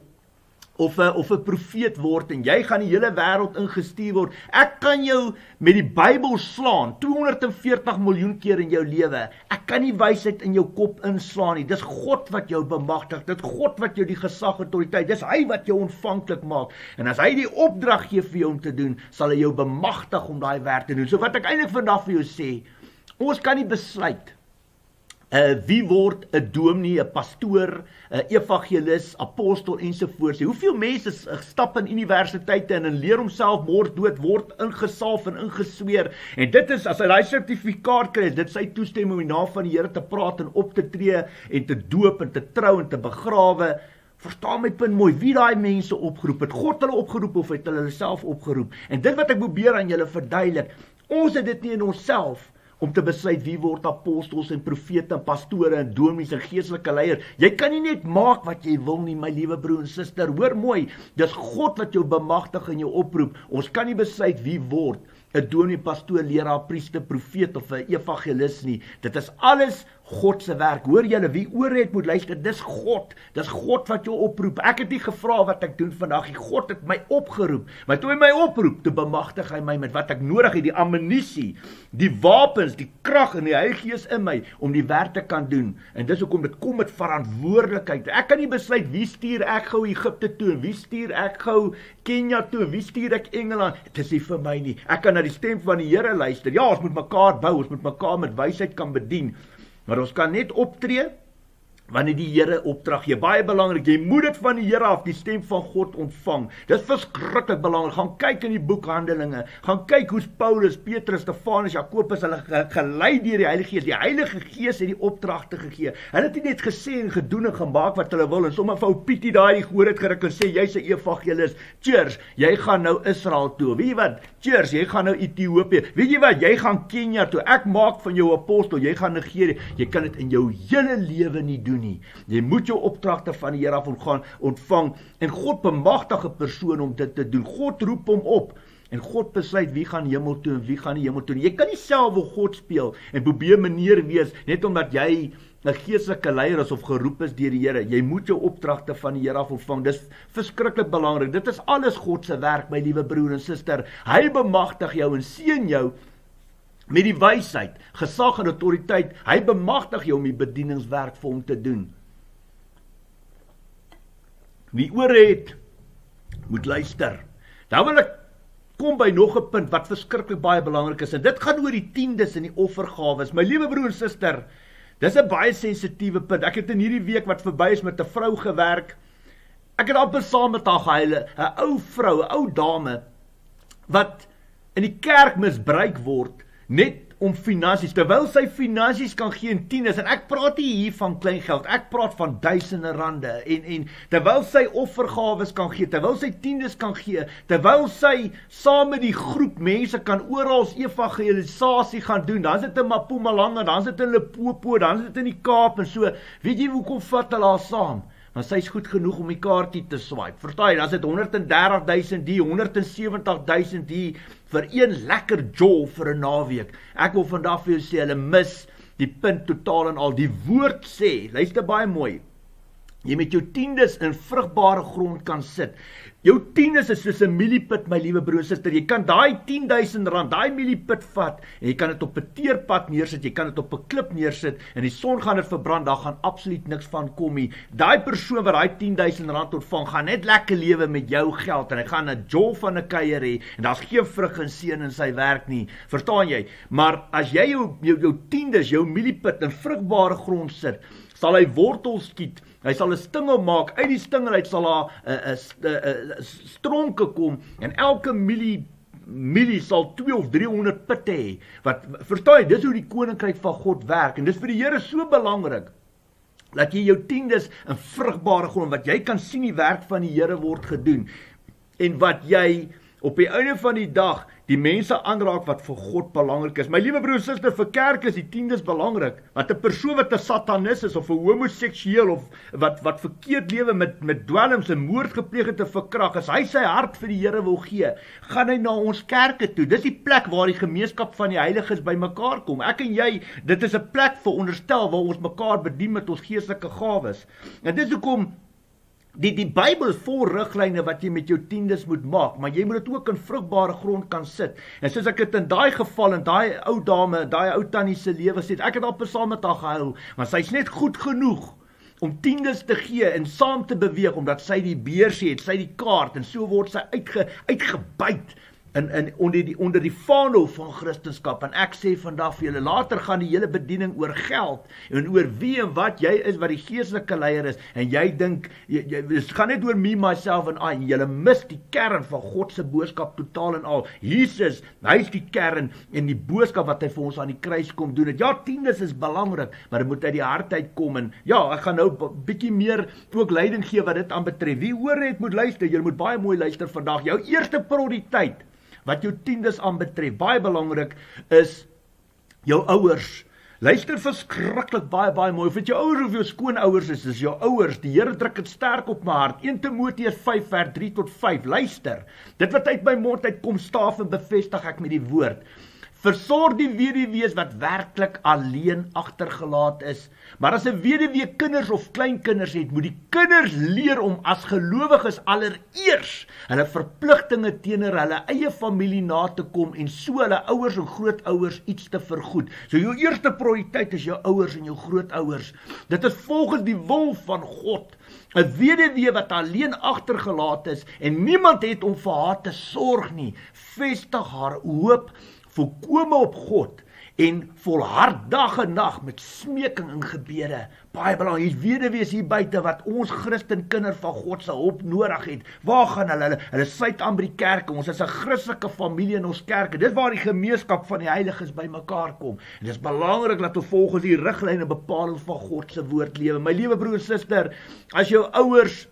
of 'n of 'n profeet word en jy gaan die hele wêreld ingestuur word. Ek kan jou met die Bybel slaan 240 miljoen keer in jou lewe. Ek kan nie wysheid in jou kop inslaan nie. Dis God wat jou bemagtig. Dit God wat jou die gesag en autoriteit. Dis hy wat jou ontvanklik maak. En as hy die opdrag gee vir jou om te doen, sal hy jou bemagtig om daai werk te doen. So wat ek eintlik vandag vir jou sê, ons kan nie besluit Uh wie word 'n dominee, 'n pastoor, 'n evangelis, apostel ensovoorts. Hoeveel mense stap in universiteite en en leer homself mord dood word ingesalf en ingesweer en dit is as hy daai sertifikaat kry, dit sy toestemming om naam van die Here te praat en op te tree en te doop en te trou en te begrawe. Verstaan my punt mooi. Wie daai mense opgeroep het? God hulle opgeroep of het hulle self opgeroep? En dit wat ek probeer aan julle verduidelik, ons het dit nie in onsself om te besluit wie word apostels en profete en pastore en dominees en geestelike leiers. Jy kan nie net maak wat jy wil nie, my liewe broer en suster. Hoor mooi, dis God wat jou bemagtig en jou oproep. Ons kan nie besluit wie word 'n dominee, pastoor, leraar, priester, profeet of 'n evangelis nie. Dit is alles God se werk. Hoor julle, wie oor het moet luister. Dis God. Dis God wat jou oproep. Ek het nie gevra wat ek doen vandag nie. God het my opgeroep. Maar toe hy my oproep, toe bemagtig hy my met wat ek nodig het, die ammunisie, die wapens, die krag en die Heilige Gees in my om die werk te kan doen. En dis hoekom dit kom met verantwoordelikheid. Ek kan nie besluit wie stuur ek gou Egipte toe en wie stuur ek gou Kenia toe, wie stuur ek Engeland. Dit is nie vir my nie. Ek kan na die stem van die Here luister. Ja, ons moet mekaar bou, ons moet mekaar met wysheid kan bedien. Maar ons kan net optree wanneer die Here opdrag gee. Baie belangrik, jy moet dit van die Here af, die stem van God ontvang. Dit is verskriklik belangrik. Gaan kyk in die boek Handelinge. Gaan kyk hoe Paulus, Petrus, Stefanus, Jakobus hulle gelei deur die Heilige Gees. Die Heilige Gees het die opdragte gegee. Hulle het nie net gesê en gedoen en gemaak wat hulle wil en sommer vir Pietie daai gehoor het geruk en sê jy's 'n evangelis. Cheers, jy gaan nou Israel toe. Weet jy wat? Cheers, jy gaan nou Ethiopië. Weet jy wat? Jy gaan Kenia toe. Ek maak van jou apostel. Jy gaan Nigerië. Jy kan dit in jou hele lewe nie doen doen nie. Jy moet jou opdragte van die Here af ontgaan, ontvang en God bemagtig 'n persoon om dit te doen. God roep hom op en God besluit wie gaan hemel toe en wie gaan nie hemel toe nie. Jy kan nie self wil God speel en probeer meneer wees net omdat jy 'n geestelike leier is of geroep is deur die Here. Jy moet jou opdragte van die Here af ontvang. Dis verskriklik belangrik. Dit is alles God se werk, my liewe broer en suster. Hy bemagtig jou en seën jou met die wysheid, gesag en autoriteit. Hy bemagtig jou om die bedieningswerk vir hom te doen. Wie oor het, moet luister. Dan wil ek kom by nog 'n punt wat verskriklik baie belangrik is en dit gaan oor die tiendes en die offergawes. My liewe broer en suster, dis 'n baie sensitiewe punt. Ek het in hierdie week wat verby is met 'n vrou gewerk. Ek het amper saam met haar gehuil, 'n ou vrou, 'n ou dame wat in die kerk misbruik word net om finansies. Terwyl sy finansies kan gee in tieners en ek praat nie hier van klein geld ek praat van duisende rande en en terwyl sy offergawes kan gee terwyl sy tieners kan gee terwyl sy saam met die groep mense kan oral evangelisasie gaan doen dan is dit in Mpumalanga dan is dit in Limpopo dan is dit in die Kaap en so. Weet jy hoekom vat hulle haar saam maar sy's goed genoeg om die kaartjie te swipe. Verstaan jy? Dan's dit 130000 die 170000 die vir een lekker jol vir 'n naweek. Ek wil vandag vir jou sê hulle mis die punt totaal en al. Die woord sê, luister baie mooi. Jy met jou tiendes in vrugbare grond kan sit. Jou tiendes is soos 'n mieliepit, my liewe broer suster. Jy kan daai 10000 rand, daai mieliepit vat en jy kan dit op 'n teerpad neersit. Jy kan dit op 'n klip neersit en die son gaan dit verbrand. Daar gaan absoluut niks van kom nie. Daai persoon wat daai 10000 rand ontvang, gaan net lekker lewe met jou geld en hy gaan 'n jol van 'n kuier hê en daar's geen vrug en seën in sy werk nie. Verstaan jy? Maar as jy jou jou, jou tiendes, jou mieliepit in vrugbare grond sit, sal hy wortels skiet Hy sal 'n stingel maak. Uit die stingel uit sal daar 'n 'n 'n stronke kom en elke milie milie sal 2 of 300 pitte hê. Wat verstaan jy? Dis hoe die koninkryk van God werk en dis vir die Here so belangrik dat jy jou tiendes in vrugbare grond wat jy kan sien die werk van die Here word gedoen en wat jy op die einde van die dag die mense aanraak wat vir God belangrik is. My liewe broer en suster, vir kerk is die tiendes belangrik. Want 'n persoon wat 'n satanis is of 'n homoseksueel of wat wat verkeerd lewe met met dwelms en moord gepleeg het te verkrag, as hy sy hart vir die Here wil gee, gaan hy na ons kerke toe. Dis die plek waar die gemeenskap van die heiliges bymekaar kom. Ek en jy, dit is 'n plek vir onderstel waar ons mekaar bedien met ons geestelike gawes. En dis hoekom Die die Bybel vol riglyne wat jy met jou tiendes moet maak, maar jy moet dit ook in vrugbare grond kan sit. En soos ek dit in daai geval en daai ou dame, daai ou tannie se lewe sê, ek het op saam met haar gehuil, maar sy's net goed genoeg om tiendes te gee en saam te beweeg omdat sy die beurs het, sy die kaart en so word sy uitge uitgebuit in in onder die onder die vaandel van Christendom. En ek sê vandag vir julle later gaan die hele bediening oor geld en oor wie en wat jy is wat die geestelike leier is. En jy dink dit gaan net oor me myself en I. Jy mis die kern van God se boodskap totaal en al. Jesus hy is die kern en die boodskap wat hy vir ons aan die kruis kom doen het. Ja tiendes is belangrik maar dit moet uit die hart uit kom en ja ek gaan nou bietjie meer ook leiding gee wat dit aanbetref. Wie hoor net moet luister. Jy moet baie mooi luister vandag. Jou eerste prioriteit wat jou tiendes aanbetref, baie belangrik is jou ouers. Luister verskriklik baie baie mooi. Of dit jou ouers of jou skoonouers is, is jou ouers. Die Here druk dit sterk op my hart. 1 Timoteus 5 vers 3 tot 5. Luister. Dit wat uit my mond uitkom, staaf en bevestig ek met die woord. Versorg die weduwees wat werklik alleen agtergelaat is. Maar as 'n weduwee kinders of kleinkinders het, moet die kinders leer om as gelowiges allereers hulle verpligtinge teenoor hulle eie familie na te kom en so hulle ouers en grootouers iets te vergoed. So jou eerste prioriteit is jou ouers en jou grootouers. Dit is volgens die wil van God. 'n Weduwee wat alleen agtergelaat is en niemand het om vir haar te sorg nie, vestig haar hoop volkome op God en volhard dag en nag met smeking en gebede. Baie belangrik, hier's weduwees hier buite wat ons Christen kinders van God se hulp nodig het. Waar gaan hulle? Hulle, hulle sluit aan by die kerk. Ons is 'n Christelike familie in ons kerke. Dis waar die gemeenskap van die heiliges bymekaar kom. En dis belangrik dat ons volgens die riglyne bepaling van God se woord lewe. My liewe broer en suster, as jou ouers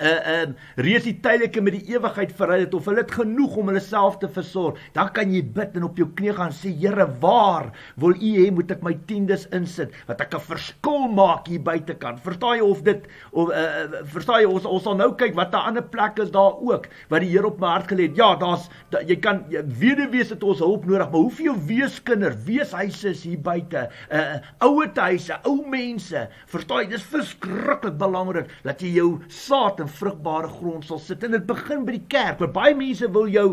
uh um reeds die tydelike met die ewigheid verhoud het of hulle het genoeg om hulle self te versorg dan kan jy bid en op jou knie gaan sê Here waar wil u hê moet ek my tiendes insit wat ek 'n verskil maak hier buitekant? Verstaan jy of dit of uh verstaan jy ons ons sal nou kyk wat 'n ander plek is daar ook wat die Here op my hart gelê het. Ja daar's da, jy kan weduwees het ons hulp nodig maar hoeveel weeskinder weeshuise is hier buite uh ouer huise ou mense verstaan jy dis verskriklik belangrik dat jy jou saad en vrugbare grond sal sit. En dit begin by die kerk. Want baie mense wil jou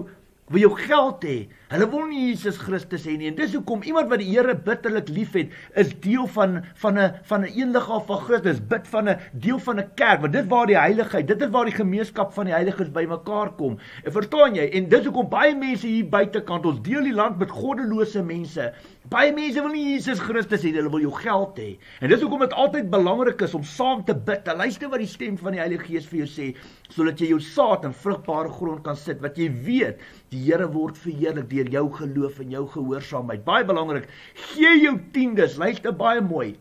wil jou geld hê. Hulle wil nie Jesus Christus hê nie. En dis hoekom iemand wat die Here bitterlik liefhet, is deel van van 'n van 'n een liggaam van Christus, bid van 'n deel van 'n kerk, want dit waar die heiligheid, dit is waar die gemeenskap van die heiliges bymekaar kom. En verstaan jy? En dis hoekom baie mense hier buitekant ons deel die land met goddelose mense. Baie mense wil nie Jesus Christus hê, hulle wil jou geld hê. En dis hoekom dit altyd belangrik is om saam te bid. Luister wat die stem van die Heilige Gees vir jou sê, sodat jy jou saad in vrugbare grond kan sit wat jy weet Die Here word verheerlik deur jou geloof en jou gehoorsaamheid. Baie belangrik, gee jou tiendes, luister baie mooi.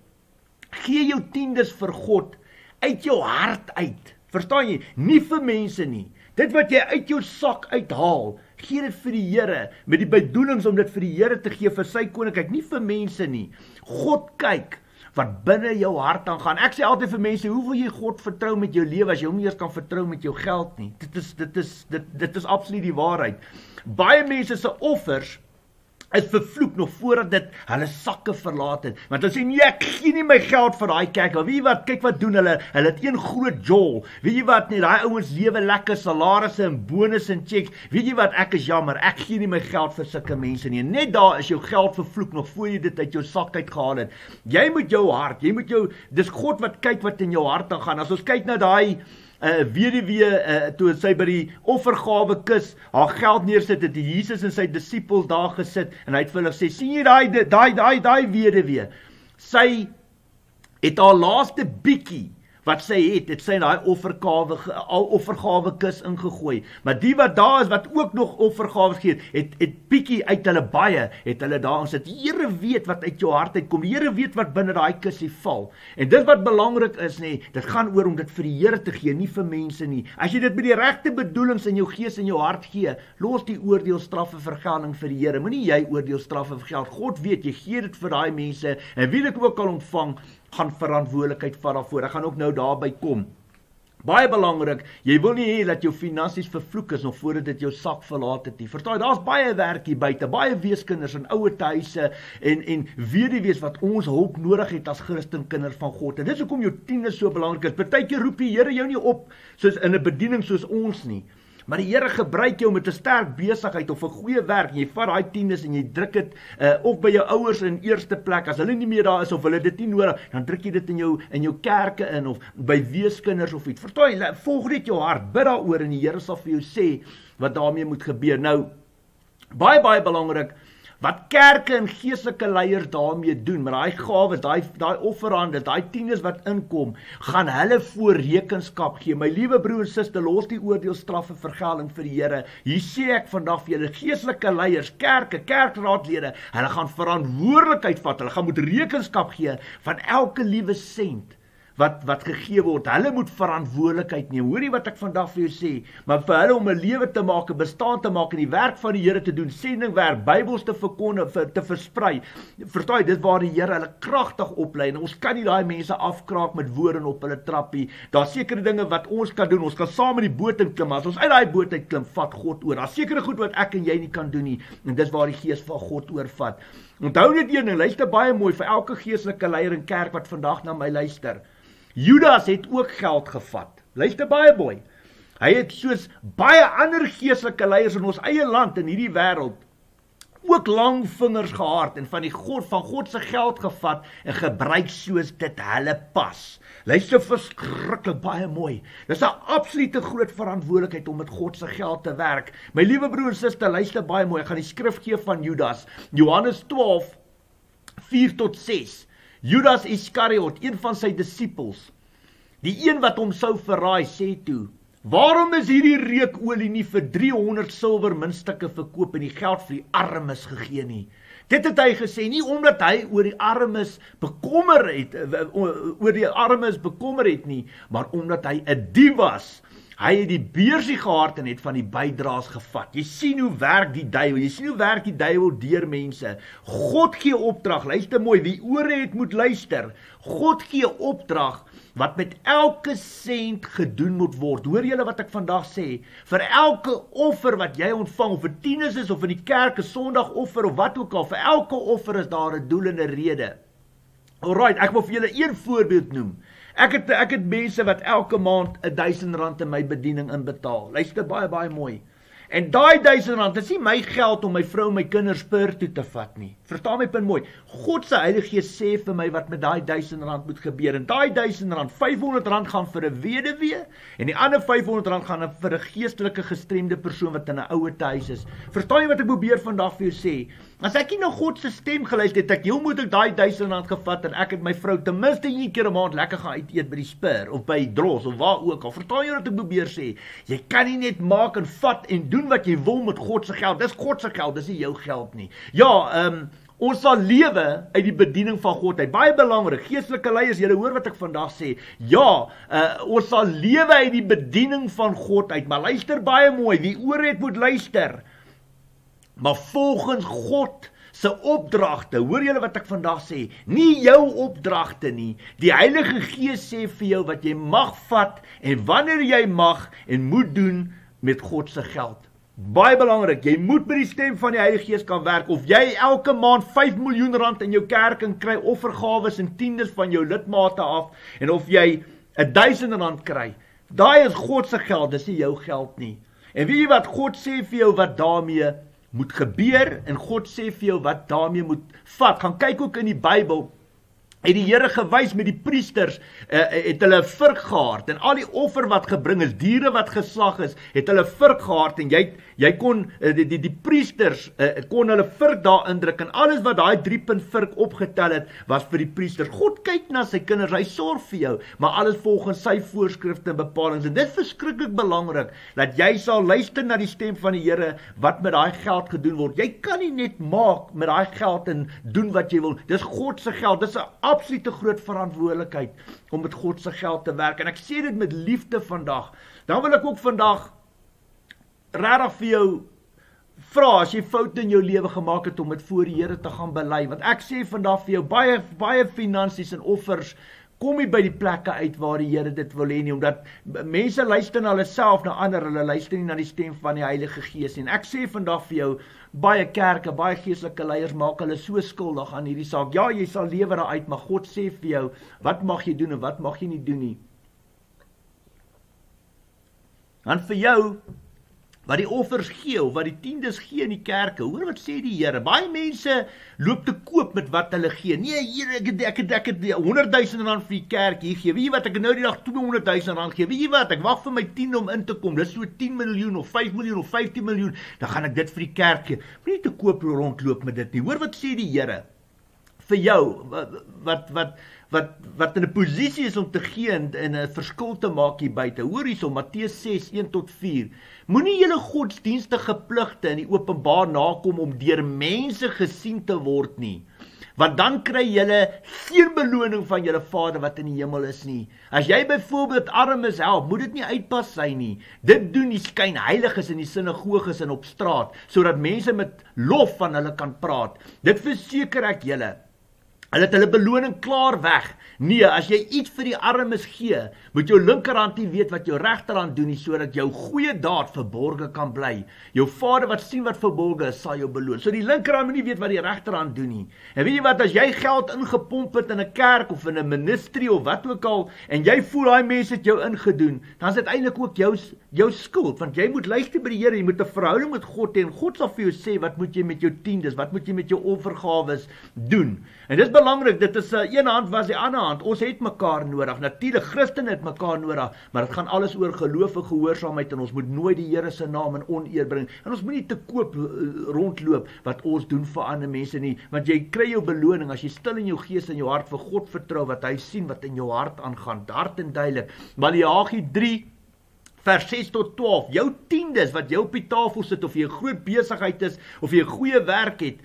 Gee jou tiendes vir God uit jou hart uit. Verstaan jy? Nie vir mense nie. Dit wat jy uit jou sak uithaal, gee dit vir die Here met die bedoelings om dit vir die Here te gee vir sy koninkryk, nie vir mense nie. God kyk wat binne jou hart aangaan. Ek sê altyd vir mense, hoe wil jy God vertrou met jou lewe as jy hom nie eens kan vertrou met jou geld nie? Dit is dit is dit dit is absoluut die waarheid. Baie mense se offers is vervloek nog voordat dit hulle sakke verlaat het. Want hulle sê nee, ek gee nie my geld vir daai kerk. Wie wat kyk wat doen hulle? Hulle het een groot jol. Weet jy wat nie, daai ouens lewe lekker salarisse en bonusse en checks. Weet jy wat, ek is jammer. Ek gee nie my geld vir sulke mense nie. Net daar is jou geld vervloek nog voor jy dit uit jou sak uit gehaal het. Jy moet jou hart, jy moet jou dis God wat kyk wat in jou hart aangaan. As ons kyk na daai 'n uh, weduwee uh, toe sy by die offergawe kus haar geld neersit het Jesus en sy disippels daar gesit en hy het vir hulle gesê sien jy daai daai daai daai weduwee? Sy het haar laaste bietjie wat sy het, het sy in daai offergawe al offergawe kus ingegooi. Maar die wat daar is wat ook nog offergawes gee, het het bietjie uit hulle baie, het hulle daar ons het die Here weet wat uit jou hart uitkom. Die Here weet wat binne daai kusie val. En dit wat belangrik is nê, dit gaan oor om dit vir die Here te gee, nie vir mense nie. As jy dit met die regte bedoelings in jou gees en jou hart gee, los die oordeel straffe vergelding vir die Here. Moenie jy oordeel straffe vergeld. God weet jy gee dit vir daai mense en wie dit ook al ontvang gaan verantwoordelikheid vat daarvoor. Ek gaan ook nou daarby kom. Baie belangrik, jy wil nie hê dat jou finansies vervloek is nog voordat dit jou sak verlaat het nie. Verstaan, daar's baie werk hier buite, baie weeskinders in ouer huise en en weduwees wat ons hulp nodig het as Christen kinders van God. En dis hoekom jou tiende so belangrik is. Partykeer roep die Here jou nie op soos in 'n bediening soos ons nie. Maar die Here gebruik jou met 'n sterk besigheid of 'n goeie werk. Jy vat daai tiendes en jy druk dit uh, of by jou ouers in eerste plek as hulle nie meer daar is of hulle dit nie nodig, dan druk jy dit in jou in jou kerke in of by weeskinders of iets. Jy? Volg net jou hart. Bid daaroor en die Here sal vir jou sê wat daarmee moet gebeur. Nou Baie baie belangrik wat kerke en geestelike leiers daarmee doen met daai gawes, daai daai offerande, daai tieners wat inkom, gaan hulle voor rekenskap gee. My liewe broer en suster, los die oordeelstraffe vergelding vir die Here. Hier sê ek vandag vir julle geestelike leiers, kerke, kerkraadlede, hulle gaan verantwoordelikheid vat. Hulle gaan moet rekenskap gee van elke liewe sent wat wat gegee word. Hulle moet verantwoordelikheid neem. Hoorie wat ek vandag vir jou sê, maar vir hulle om 'n lewe te maak, 'n bestaan te maak en die werk van die Here te doen, sendingwerk, Bybels te verkondig, vir, te versprei. Verstaan jy, dit waar die Here hulle kragtig oplei en ons kan nie daai mense afkraak met woorde op hulle trappie. Daar's sekere dinge wat ons kan doen. Ons kan saam in die boot in klim. As ons uit daai boot uit klim, vat God oor. Daar's sekere goed wat ek en jy nie kan doen nie en dis waar die Gees van God oorvat. Onthou net een ding, luister baie mooi vir elke geestelike leier in kerk wat vandag na my luister. Judas het ook geld gevat. Luister baie mooi. Hy het soos baie ander geestelike leiers in ons eie land en hierdie wêreld ook lang vingers gehard en van die God van God se geld gevat en gebruik soos dit hulle pas. Luister verskriklik baie mooi. Dis 'n absolute groot verantwoordelikheid om met God se geld te werk. My liewe broer en suster, luister baie mooi. Ek gaan die skrif gee van Judas. Johannes 12 4 tot 6. Judas Iskariot, een van sy disippels, die een wat hom sou verraai, sê toe: "Waarom is hierdie reukolie nie vir 300 silwer muntstukke verkoop en die geld vir die armes gegee nie?" Dit het hy gesê nie omdat hy oor die armes bekommer het oor die armes bekommer het nie, maar omdat hy 'n dief was Hy het die beursie gehard en het van die bydraes gevat. Jy sien hoe werk die duiwel. Jy sien hoe werk die duiwel deur mense. God gee opdrag. Luister mooi, wie ore het moet luister. God gee opdrag wat met elke sent gedoen moet word. Hoor julle wat ek vandag sê? Vir elke offer wat jy ontvang, of vir tieners is of in die kerk 'n Sondagoffer of wat ook al, vir elke offer is daar 'n doel en 'n rede. Alraight, ek wil vir julle een voorbeeld noem. Ek het ek het mense wat elke maand 1000 rand in my bediening inbetaal. Luister baie baie mooi. En daai 1000 rand is nie my geld om my vrou en my kinders spur toe te vat nie. Verstaan my punt mooi. God se Heilige Gees sê vir my wat met daai 1000 rand moet gebeur. En daai 1000 rand, 500 rand gaan vir 'n weduwee en die ander 500 rand gaan vir 'n geestelike gestremde persoon wat in 'n ouer huis is. Verstaan jy wat ek probeer vandag vir jou sê? As ek nie na God se stem geluister het, ek heel moet ek daai 1000 rand gevat en ek het my vrou ten minste een keer 'n maand lekker gaan uit eet by die Spur of by Dros of waar ook al. Verstaan jy wat ek probeer sê? Jy kan nie net maak en vat en doen wat jy wil met God se geld. Dis God se geld, dis nie jou geld nie. Ja, ehm um, ons sal lewe uit die bediening van God. Hy baie belangrik. Geestelike leiers, julle hoor wat ek vandag sê. Ja, uh, ons sal lewe uit die bediening van God uit. Maar luister baie mooi, wie oor het moet luister. Maar volgens God se opdragte. Hoor julle wat ek vandag sê? Nie jou opdragte nie. Die Heilige Gees sê vir jou wat jy mag vat en wanneer jy mag en moet doen met God se geld. Baie belangrik, jy moet by die stem van die Heilige Gees kan werk of jy elke maand 5 miljoen rand in jou kerk en kry offergawes en tiendes van jou lidmate af en of jy 1000 rand kry. Daai is God se geld, dis nie jou geld nie. En weet jy wat God sê vir jou wat daarmee moet gebeur en God sê vir jou wat daarmee moet vat. Gaan kyk ook in die Bybel het die Here gewys met die priesters uh, het hulle vurk gehard en al die offer wat gebring is diere wat geslag is het hulle vurk gehard en jy jy kon uh, die, die die priesters uh, kon hulle vurk daar indruk en alles wat daai 3 punt vurk opgetel het was vir die priesters. God kyk na sy kinders hy sorg vir jou maar alles volgens sy voorskrifte en bepalinge dit is verskriklik belangrik dat jy sal luister na die stem van die Here wat met daai geld gedoen word. Jy kan nie net maak met daai geld en doen wat jy wil. Dis God se geld dis 'n absolute groot verantwoordelikheid om met God se geld te werk en ek sê dit met liefde vandag. Dan wil ek ook vandag regtig vir jou vra as jy foute in jou lewe gemaak het om dit voor die Here te gaan bely want ek sê vandag vir jou baie baie finansies en offers kom nie by die plekke uit waar die Here dit wil hê nie omdat mense luister na hulle self na ander hulle luister nie na die stem van die Heilige Gees nie en ek sê vandag vir jou baie kerke, baie geestelike leiers maak hulle so skuldig aan hierdie saak. Ja, jy sal lewer uit, maar God sê vir jou, wat mag jy doen en wat mag jy nie doen nie. Want vir jou wat die offers gee of wat die tiendes gee in die kerke. Hoor wat sê die Here. Baie mense loop te koop met wat hulle gee. Nee, hier ek ek ek het 100 000 rand vir die kerk hier gee. Weet jy wat ek nou die dag 200 000 rand gee? Weet jy wat? Ek wag vir my 10 om in te kom. Dis so 10 miljoen of 5 miljoen of 15 miljoen. Dan gaan ek dit vir die kerk gee. Moenie te koop rondloop met dit nie. Hoor wat sê die Here vir jou wat wat wat wat wat in 'n posisie is om te gee en 'n verskil te maak hier buite. Hoor hierso Matteus 6:1 tot 4. Moenie julle godsdienstige pligte in die openbaar nakom om deur mense gesien te word nie. Want dan kry julle geen beloning van julle Vader wat in die hemel is nie. As jy byvoorbeeld armes help, moet dit nie uitpas sy nie. Dit doen die skyn heiliges in die sinagoges en op straat sodat mense met lof van hulle kan praat. Dit verseker ek julle Hulle het hulle beloning klaar weg. Nee, as jy iets vir die armes gee, moet jou linkerhand nie weet wat jou regterhand doen nie sodat jou goeie daad verborge kan bly. Jou Vader wat sien wat verborge is, sal jou beloon. So die linkerhand moet nie weet wat die regterhand doen nie. En weet jy wat as jy geld ingepomp het in 'n kerk of in 'n ministry of wat ook al en jy voel daai mense het jou ingedoen, dan is dit eintlik ook jou jou skuld want jy moet luister by die Here, jy moet 'n verhouding met God hê en God sal vir jou sê wat moet jy met jou tiendes, wat moet jy met jou offergawes doen. En dis belangrik, dit is 'n uh, een hand was die ander hand. Ons het mekaar nodig. Natuurlik Christene het mekaar nodig, maar dit gaan alles oor geloof en gehoorsaamheid en ons moet nooit die Here se naam in oneer bring. En ons moenie te koop uh, rondloop wat ons doen vir ander mense nie, want jy kry jou beloning as jy stil in jou gees en jou hart vir God vertrou wat hy sien wat in jou hart aangaan. Hart en duidelik. Malagi 3 vers 6 tot 12. Jou tiendes wat jy op die tafel sit of jy 'n groot besigheid is of jy 'n goeie werk het,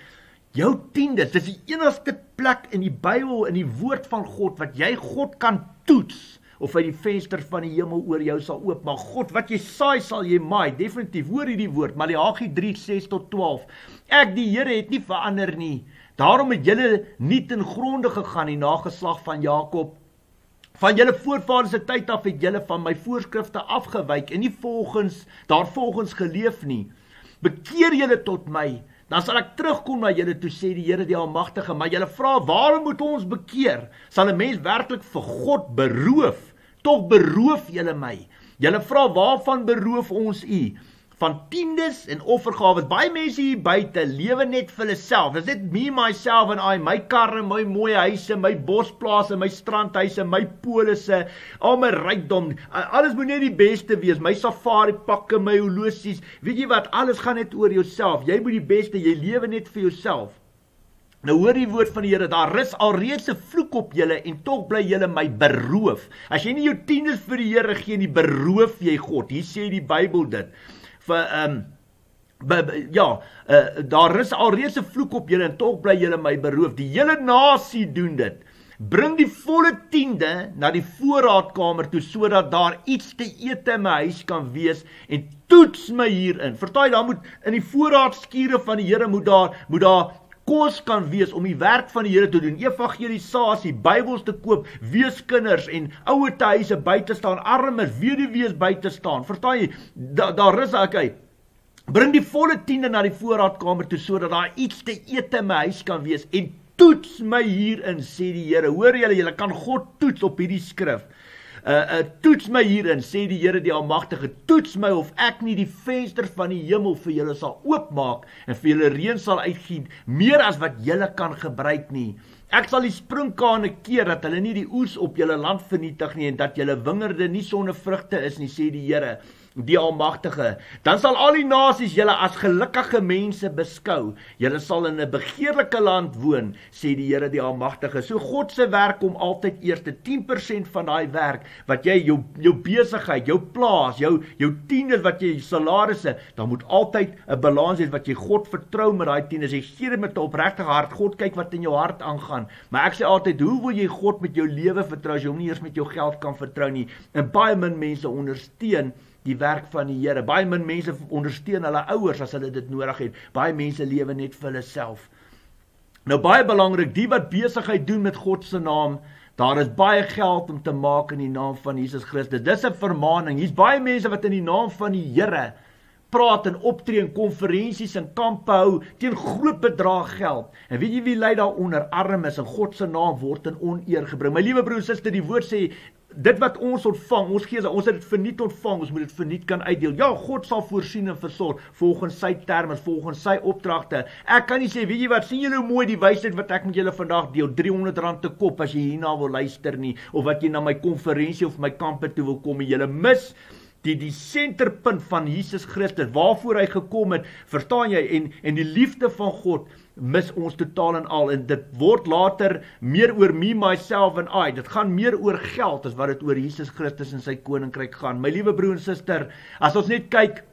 Jou tiendes, dis die enigste plek in die Bybel in die woord van God wat jy God kan toets of hy die venster van die hemel oor jou sal oop. Maar God, wat jy saai, sal jy maai. Definitief hoor hierdie woord, Maleagi 3:6 tot 12. Ek die Here het nie verander nie. Daarom het julle nie ten gronde gegaan die nageslag van Jakob Van julle voorvaders se tyd af het julle van my voorskrifte afgewyk en nie volgens daarvolgens geleef nie. Bekeer julle tot my dan sal ek terugkom na julle toe sê die Here die Almagtige, maar julle vra waarom moet ons bekeer? Sal 'n mens werklik vir God beroof? Tog beroof julle my. Julle vra waarvan beroof ons u? Van tiendes en offergawes. Baie mense hier buite lewe net vir hulle self. Dis net me myself and I, my karre, my mooi huise, my bosplase, my strandhuise, my polisse, al my rykdom. Alles moet net die beste wees. My safari pakke, my horlosies. Weet jy wat? Alles gaan net oor jouself. Jy moet die beste, jy lewe net vir jouself. Nou hoor die woord van die Here, daar rus alreeds 'n vloek op julle en tog bly julle my beroof. As jy nie jou tiendes vir die Here gee nie, beroof jy God. Hier sê die Bybel dit vir ehm um, ja, uh, daar is alreeds 'n vloek op julle en tog bly julle my beroof. Die hele nasie doen dit. Bring die volle tiende na die voorraadkamer toe sodat daar iets te eet in my huis kan wees en toets my hierin. Vertaai dan moet in die voorraadskure van die Here moet daar moet daar kos kan wees om die werk van die Here te doen. Evangelisasie, Bybels te koop, weeskinders en ouer te huise by te staan, armes, weduwees by te staan. Verstaan jy? Da, daar is okay. Bring die volle tiende na die voorraadkamer toe sodat daar iets te eet in my huis kan wees en toets my hierin sê die Here. Hoor julle, julle kan God toets op hierdie skrif uh, uh toets my hierin sê die Here die almagtige toets my of ek nie die venster van die hemel vir julle sal oopmaak en vir julle reën sal uitgiet meer as wat julle kan gebruik nie. Ek sal die sprinkane keer dat hulle nie die oes op julle land vernietig nie en dat julle wingerde nie sonder vrugte is nie sê die Here die almagtige. Dan sal al die nasies julle as gelukkige mense beskou. Julle sal in 'n begeerlike land woon sê die Here die almagtige. So God se werk kom altyd eers 10% van daai werk wat jy jou jou besigheid jou plaas jou jou tieners wat jy salarisse dan moet altyd 'n balans hê wat jy God vertrou met daai tieners. Jy gee dit met 'n opregte hart. God kyk wat in jou hart aangaan. Maar ek sê altyd hoe wil jy God met jou lewe vertrou as jy hom nie eers met jou geld kan vertrou nie? En baie min mense ondersteun die werk van die Here. Baie min mense ondersteun hulle ouers as hulle dit nodig het. Baie mense lewe net vir hulle self. Nou baie belangrik, die wat besigheid doen met God se naam, daar is baie geld om te maak in die naam van Jesus Christus. Dis 'n vermaaning. Hier's baie mense wat in die naam van die Here praat en optree in konferensies en kampe hou teen groot bedrag geld. En weet jy wie ly daaronder? Armes en God se naam word in oneer gebring. My liewe broer en suster, die woord sê dit wat ons ontvang, ons gee ons het dit verniet ontvang, ons moet dit verniet kan uitdeel. Ja, God sal voorsien en versorg volgens sy terme, volgens sy opdragte. Ek kan nie sê, weet jy wat, sien julle hoe mooi die wysheid wat ek met julle vandag deel, R300 te kop as jy hierna wil luister nie of wat jy na my konferensie of my kampe toe wil kom en jy mis die die senterpunt van Jesus Christus waarvoor hy gekom het verstaan jy en en die liefde van God mis ons totaal en al en dit word later meer oor me myself en I. Dit gaan meer oor geld as wat dit oor Jesus Christus en sy koninkryk gaan. My liewe broer en suster, as ons net kyk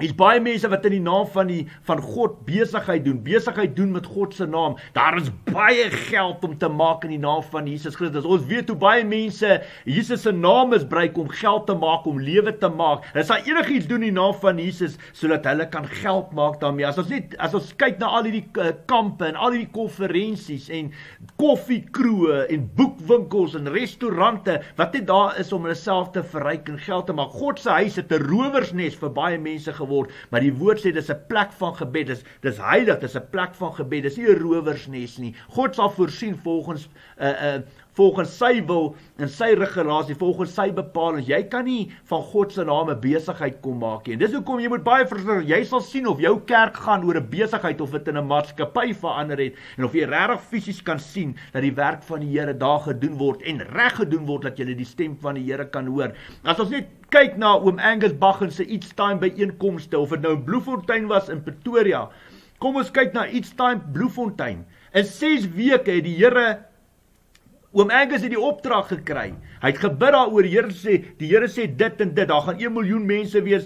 Hier's baie mense wat in die naam van die van God besigheid doen, besigheid doen met God se naam. Daar is baie geld om te maak in die naam van Jesus Christus. Ons weet hoe baie mense Jesus se naam misbruik om geld te maak, om lewe te maak. Hulle sal enigiets doen in die naam van Jesus sodat hulle kan geld maak daarmee. As ons net as ons kyk na al hierdie uh, kampe en al hierdie konferensies en koffiekroë en boekwinkels en restaurante wat net daar is om hulle self te verryk en geld te maak. God se huis het 'n rowersnes vir baie mense geword word, maar die woord sê dis 'n plek van gebed. Dis dis heilig, dis 'n plek van gebed. Dis nie 'n rowersnes nie. God sal voorsien volgens 'n uh, eh, 'n uh, eh, volgens sy wil en sy regulasie, volgens sy bepalinge. Jy kan nie van God se naam 'n besigheid kom maak nie. En dis hoekom jy moet baie versigtig. Jy sal sien of jou kerk gaan oor 'n besigheid of dit in 'n maatskappy verander het en of jy regtig fisies kan sien dat die werk van die Here daar gedoen word en reg gedoen word dat jy die stem van die Here kan hoor. As ons net kyk na oom Angus Baggen se Each Time byeenkomste of dit nou in Bloemfontein was in Pretoria. Kom ons kyk na Each Time Bloemfontein. In 6 weke het die Here Oom Angus het die opdrag gekry. Hy het gebid daaroor. Here sê, die Here sê dit en dit. Daar gaan 1 miljoen mense wees.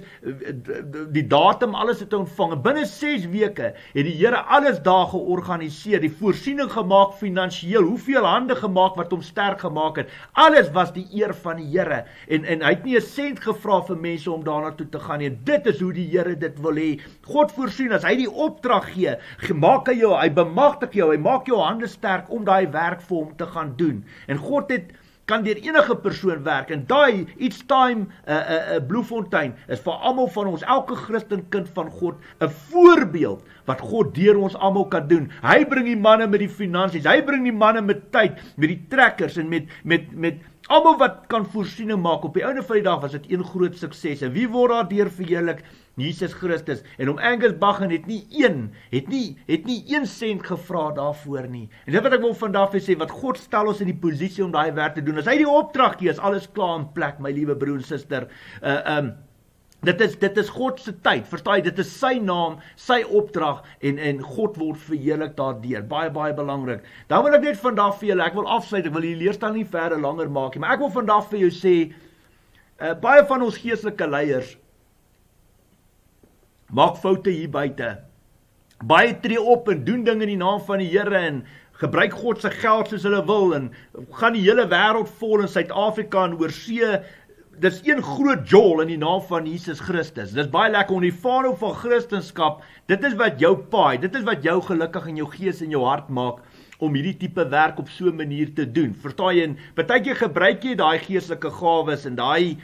Die datum alles het ontvang. Binne 6 weke het die Here alles daar georganiseer. Die voorsiening gemaak finansiëel. Hoeveel hande gemaak wat hom sterk gemaak het. Alles was die eer van die Here. En en hy het nie 'n sent gevra vir mense om daarna toe te gaan nie. Dit is hoe die Here dit wil hê. God voorsien as hy die opdrag gee, maak hy jou, hy bemagtig jou, hy maak jou hande sterk om daai werk vir hom te gaan doen doen. En God het kan deur enige persoon werk en daai each time 'n uh, 'n uh, 'n uh, Bloemfontein is vir almal van ons elke Christen kind van God 'n voorbeeld wat God deur ons almal kan doen. Hy bring die manne met die finansies, hy bring die manne met tyd, met die trekkers en met met met almal wat kan voorsiening maak. Op die einde van die dag was dit een groot sukses. En wie word daardeur verheerlik? Jesus Christus en om Angus Baggen het nie een het nie het nie 1 sent gevra daarvoor nie. En dit wat ek wil vandag vir sê wat God stel ons in die posisie om daai werk te doen. As hy die opdrag gee, is alles klaar in plek, my liewe broer en suster. Uh um dit is dit is God se tyd. Verstaan jy? Dit is sy naam, sy opdrag en en God word verheerlik daardeur. Baie baie belangrik. Dan wil ek net vandag vir julle, ek wil afsluit, ek wil hierdie leerstelling nie verder langer maak nie, maar ek wil vandag vir jou sê uh baie van ons geestelike leiers maak foute hier buite. Baie tree op en doen dinge in die naam van die Here en gebruik God se geld soos hulle wil en gaan die hele wêreld vol in Suid-Afrika en oorsee. Dis een groot jol in die naam van Jesus Christus. Dis baie lekker om die fano van Christendom. Dit is wat jou paai, dit is wat jou gelukkig in jou gees en jou hart maak om hierdie tipe werk op so 'n manier te doen. Verstaan jy? Partykeer gebruik jy daai geestelike gawes en daai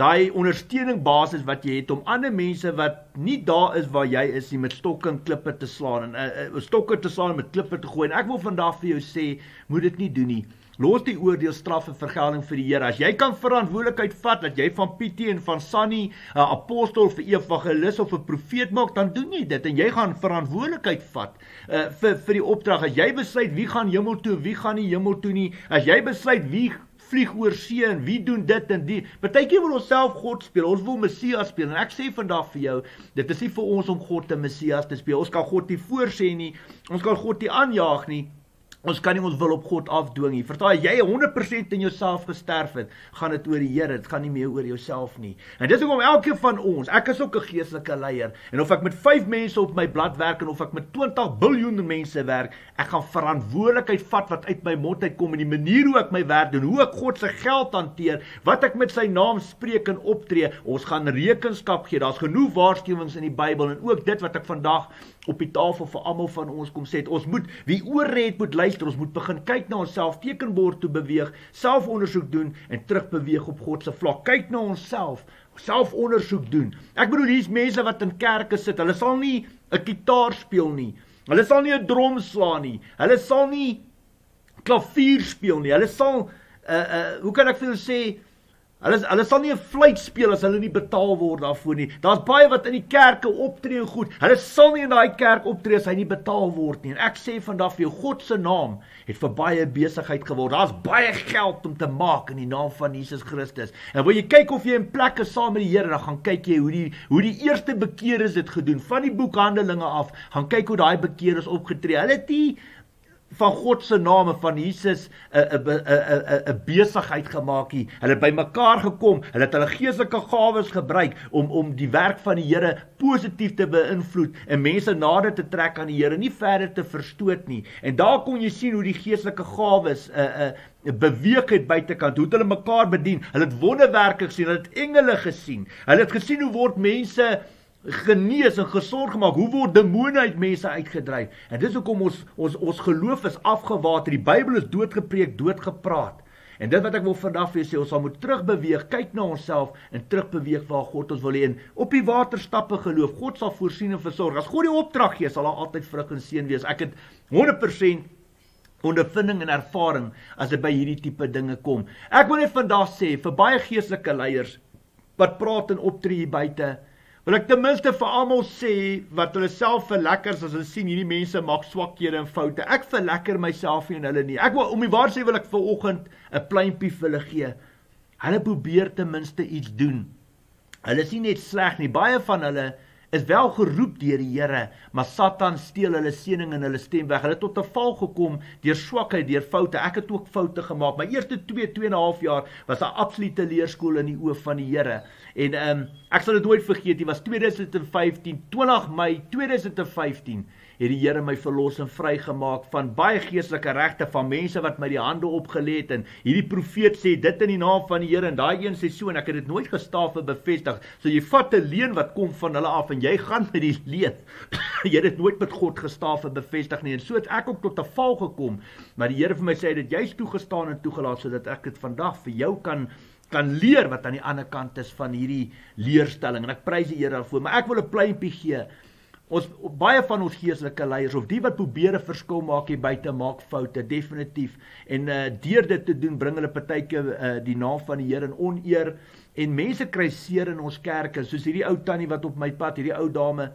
daai ondersteuning basis wat jy het om ander mense wat nie daar is waar jy is nie met stokke en klippe te slaan en uh, uh, stokke te slaan met klippe te gooi. En ek wil vandag vir jou sê moet dit nie doen nie. Los die oordeel straf en vergelding vir die Here. As jy kan verantwoordelikheid vat dat jy van Pietie en van Sunny 'n uh, apostel vir evangelis of 'n profeet maak dan doen jy dit en jy gaan verantwoordelikheid vat uh, vir vir die opdrag. As jy besluit wie gaan hemel toe wie gaan nie hemel toe nie. As jy besluit wie vlieg oor see en wie doen dit en die. Partykeer wil ons self God speel. Ons wil Messias speel en ek sê vandag vir jou, dit is nie vir ons om God te Messias te speel. Ons kan God nie voorsê nie. Ons kan God nie aanjaag nie. Ons kan nie ons wil op God afdwing nie. Verstaan jy 100% in jouself gesterf het, gaan dit oor die Here, dit gaan nie meer oor jouself nie. En dis hoekom elkeen van ons, ek is ook 'n geestelike leier, en of ek met 5 mense op my blad werk en of ek met 20 miljard mense werk, ek gaan verantwoordelikheid vat wat uit my mond uitkom en die manier hoe ek my werk doen, hoe ek God se geld hanteer, wat ek met sy naam spreek en optree. Ons gaan rekenskap gee. Daar's genoeg waarskuwings in die Bybel en ook dit wat ek vandag op die tafel vir almal van ons kom sê ons moet wie ore het moet luister ons moet begin kyk na onsself tekenbord toe beweeg selfondersoek doen en terugbeweeg op God se vlak. Kyk na onsself selfondersoek doen. Ek bedoel hier's mense wat in kerke sit. Hulle sal nie 'n kitaar speel nie. Hulle sal nie 'n drom slaan nie. Hulle sal nie klavier speel nie. Hulle sal uh uh hoe kan ek vir julle sê Hulle hulle sal nie 'n fluit speel as hulle nie betaal word daarvoor nie. Daar's baie wat in die kerke optree en goed. Hulle sal nie in daai kerk optree as hy nie betaal word nie. En ek sê vandag vir jou, God se naam het vir baie besigheid geword. Daar's baie geld om te maak in die naam van Jesus Christus. En wil jy kyk of jy in plekke saam met die Here, dan gaan kyk jy hoe die hoe die eerste bekeerdes dit gedoen van die boek Handelinge af. Gaan kyk hoe daai bekeerdes opgetree. Hulle het nie van God se name van Jesus 'n 'n 'n 'n besigheid gemaak hier. Hulle het bymekaar gekom. Hulle het hulle geestelike gawes gebruik om om die werk van die Here positief te beïnvloed en mense nader te trek aan die Here, nie verder te verstoot nie. En daar kon jy sien hoe die geestelike gawes 'n uh, 'n uh, beweeg het buitekant. Hoe het hulle mekaar bedien? Hulle het wonderwerke gesien, hulle het engele gesien. Hulle het gesien hoe word mense genees en gesond gemaak. Hoe word demone uit mense uitgedryf? En dis hoekom ons ons ons geloof is afgewater. Die Bybel is doodgepreek, doodgepraat. En dit wat ek wil vandag vir julle sê, ons sal moet terugbeweeg, kyk na onsself en terugbeweeg waar God ons wil hê. Op die waterstappe geloof. God sal voorsien en versorg. As God die opdrag gee, sal daar altyd vrug en seën wees. Ek het 100% ondervinding en ervaring as dit by hierdie tipe dinge kom. Ek wil net vandag sê vir baie geestelike leiers wat praat en optree hier buite, Wil ek ten minste vir almal sê wat hulle self verlekkers as hulle sien hierdie mense maak swakhede en foute. Ek verlekker myself nie en hulle nie. Ek wil om die waar sê wil ek ver oggend 'n pleintjie vir hulle gee. Hulle probeer ten minste iets doen. Hulle is nie net sleg nie. Baie van hulle is wel geroep deur die Here, maar Satan steel hulle seëning en hulle stem weg. Hulle het tot 'n val gekom deur swakheid, deur foute. Ek het ook foute gemaak. My eerste 2 2 en 'n half jaar was 'n absolute leerskool in die oë van die Here. En ehm um, ek sal dit nooit vergeet nie. Was 2015, 20 Mei 2015 het die Here my verlos en vrygemaak van baie geestelike regte van mense wat my die hande opgelê het en hierdie profeet sê dit in die naam van die Here en daai een sê so en ek het dit nooit gestaaf en bevestig. So jy vat 'n leen wat kom van hulle af en jy gaan met die leen. jy het dit nooit met God gestaaf en bevestig nie en so het ek ook tot 'n val gekom. Maar die Here vir my sê dit jy's toegestaan en toegelaat sodat ek dit vandag vir jou kan kan leer wat aan die ander kant is van hierdie leerstelling en ek prys die Here daarvoor maar ek wil 'n pleintjie gee Ons baie van ons geestelike leiers of die wat probeer 'n verskil maak hier buite maak foute definitief en uh deur dit te doen bring hulle partyke uh die naam van die Here in oneer en mense kry seer in ons kerke soos hierdie ou tannie wat op my pad hierdie ou dame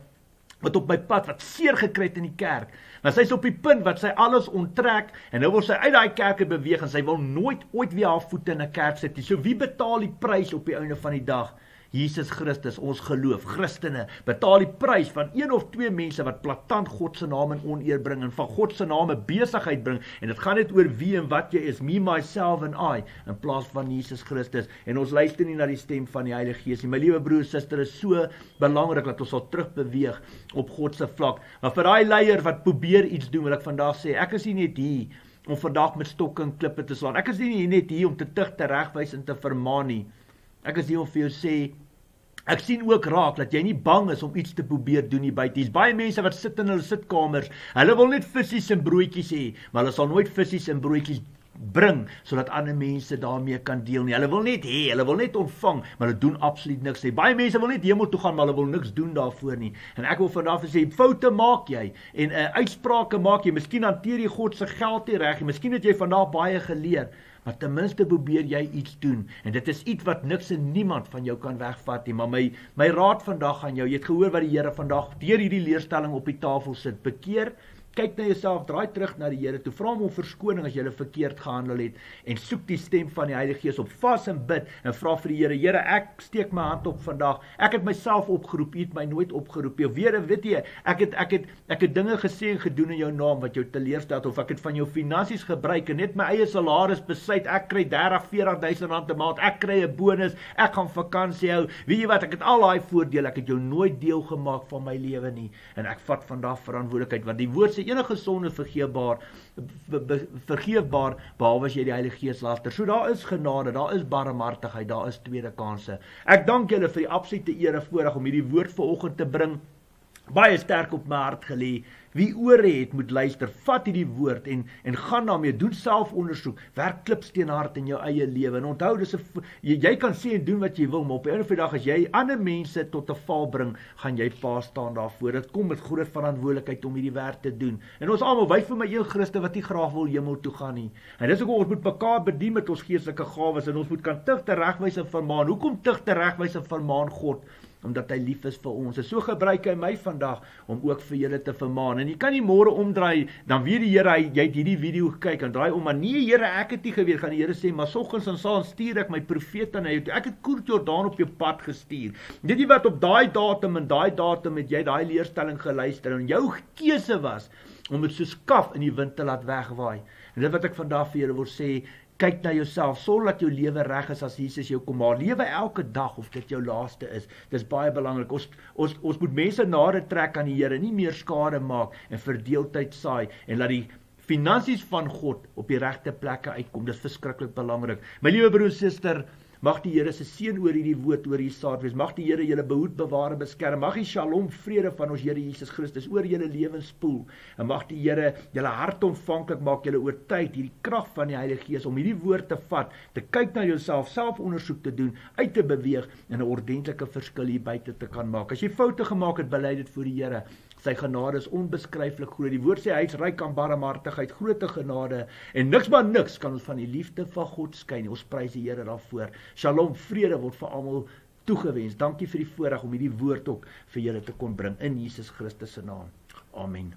wat op my pad wat seer gekry het in die kerk. Maar sy's op die punt wat sy alles onttrek en nou wil sy uit daai kerke beweeg en sy wil nooit ooit weer haar voete in 'n kerk sit nie. So wie betaal die prys op die einde van die dag? Jesus Christus, ons geloof, Christene, betaal die prys van een of twee mense wat platant God se naam in oneer bring en van God se naam 'n besigheid bring en dit gaan net oor wie en wat jy is, me myself and I in plaas van Jesus Christus en ons luister nie na die stem van die Heilige Gees nie. My liewe broer, suster, is so belangrik dat ons sal terugbeweeg op God se vlak. Maar vir daai leier wat probeer iets doen, wil ek vandag sê, ek is nie net hier om vandag met stokke en klippe te slaan. Ek is nie net hier om te tug, te regwys en te vermaan nie. Ek is hier om vir jou sê Ek sien ook raak dat jy nie bang is om iets te probeer doen hier buite. Daar's baie mense wat sit in hulle sitkamers. Hulle wil net visse en broodjies hê, maar hulle sal nooit visse en broodjies bring sodat ander mense daarmee kan deel nie. Hulle wil net hê, hulle wil net ontvang, maar hulle doen absoluut niks nie. Baie mense wil net hemel toe gaan, maar hulle wil niks doen daarvoor nie. En ek wil vanaf sê, foute maak jy en 'n uh, uitsprake maak jy. Miskien hanteer jy God se geld nie reg nie. Miskien het jy vandag baie geleer maar ten minste probeer jy iets doen. En dit is iets wat niks en niemand van jou kan wegvat nie maar my my raad vandag aan jou jy het gehoor wat die Here vandag deur hierdie leerstelling op die tafel sit. Bekeer kyk na jouself, draai terug na die Here toe, vra hom om verskoning as jy verkeerd gehandel het en soek die stem van die Heilige Gees op, vas en bid en vra vir die Here, Here, ek steek my hand op vandag. Ek het myself opgeroep, U het my nooit opgeroep nie. Weer, weet jy, ek het ek het ek het dinge gesê en gedoen in jou naam wat jou teleurstel of ek het van jou finansies gebruik en net my eie salaris besluit ek kry 30, 40000 rand 'n maand, ek kry 'n bonus, ek gaan vakansie hou. Weet jy wat, ek het al daai voordele, ek het jou nooit deel gemaak van my lewe nie. En ek vat vandag verantwoordelikheid want die woord sê enige sonde vergeefbaar vergeefbaar behalwe as jy die Heilige Gees later. So daar is genade, daar is barmhartigheid, daar is tweede kansse. Ek dank julle vir die absolute eer en voorreg om hierdie woord vanoggend te bring. baie sterk op my hart gelê. Wie ore het, moet luister. Vat hierdie woord en en gaan daarmee doen selfondersoek. Werk klipsteenhard in jou eie lewe. En onthou dis 'n jy, jy kan sê en doen wat jy wil, maar op 'n of 'n dag as jy ander mense tot 'n val bring, gaan jy pa staan daarvoor. Dit kom met groot verantwoordelikheid om hierdie werk te doen. En ons almal wys vir my een Christen wat nie graag wil hemel toe gaan nie. En dis hoekom ons moet mekaar bedien met ons geestelike gawes en ons moet kan tig te regwys en vermaan. Hoekom tig te regwys en vermaan God? Omdat hy lief is vir ons. En so gebruik hy my vandag om ook vir julle te vermaan. En jy kan nie môre omdraai dan weet die Here hy jy het hierdie video gekyk en draai om maar nee Here ek het nie geweet gaan die Here sê maar soggens en saans stuur ek my profeet aan jou. Ek het Koert Jordaan op jou pad gestuur. Weet jy wat op daai datum en daai datum het jy daai leerstelling geluister en jou keuse was om dit so skaf in die wind te laat wegwaai. En dit wat ek vandag vir julle wil sê, kyk na jouself, sorg dat jou lewe reg is as Jesus jou kom maar. Lewe elke dag of dit jou laaste is. Dis baie belangrik. Ons ons ons moet mense nader trek aan die Here, nie meer skade maak en verdeeldheid saai en laat die finansies van God op die regte plekke uitkom. Dis verskriklik belangrik. My liewe broer en suster, Mag die Here se seën oor hierdie woord oor hierdie saad wees. Mag die Here julle behoed, bewaar en beskerm. Mag die Shalom vrede van ons Here Jesus Christus oor julle lewens spoel. En mag die Here julle hart ontvanklik maak, julle oortuig hierdie krag van die Heilige Gees om hierdie woord te vat, te kyk na jouself, selfondersoek te doen, uit te beweeg en 'n ordentlike verskil hier buite te kan maak. As jy foute gemaak het, bely dit voor die Here. Sy genade is onbeskryflik groot. Die woord sê hy is ryk aan barmhartigheid, groote genade en niks maar niks kan ons van die liefde van God skei nie. Ons prys die Here daarvoor. Shalom, vrede word vir almal toegewens. Dankie vir die voorreg om hierdie woord ook vir julle te kon bring in Jesus Christus se naam. Amen.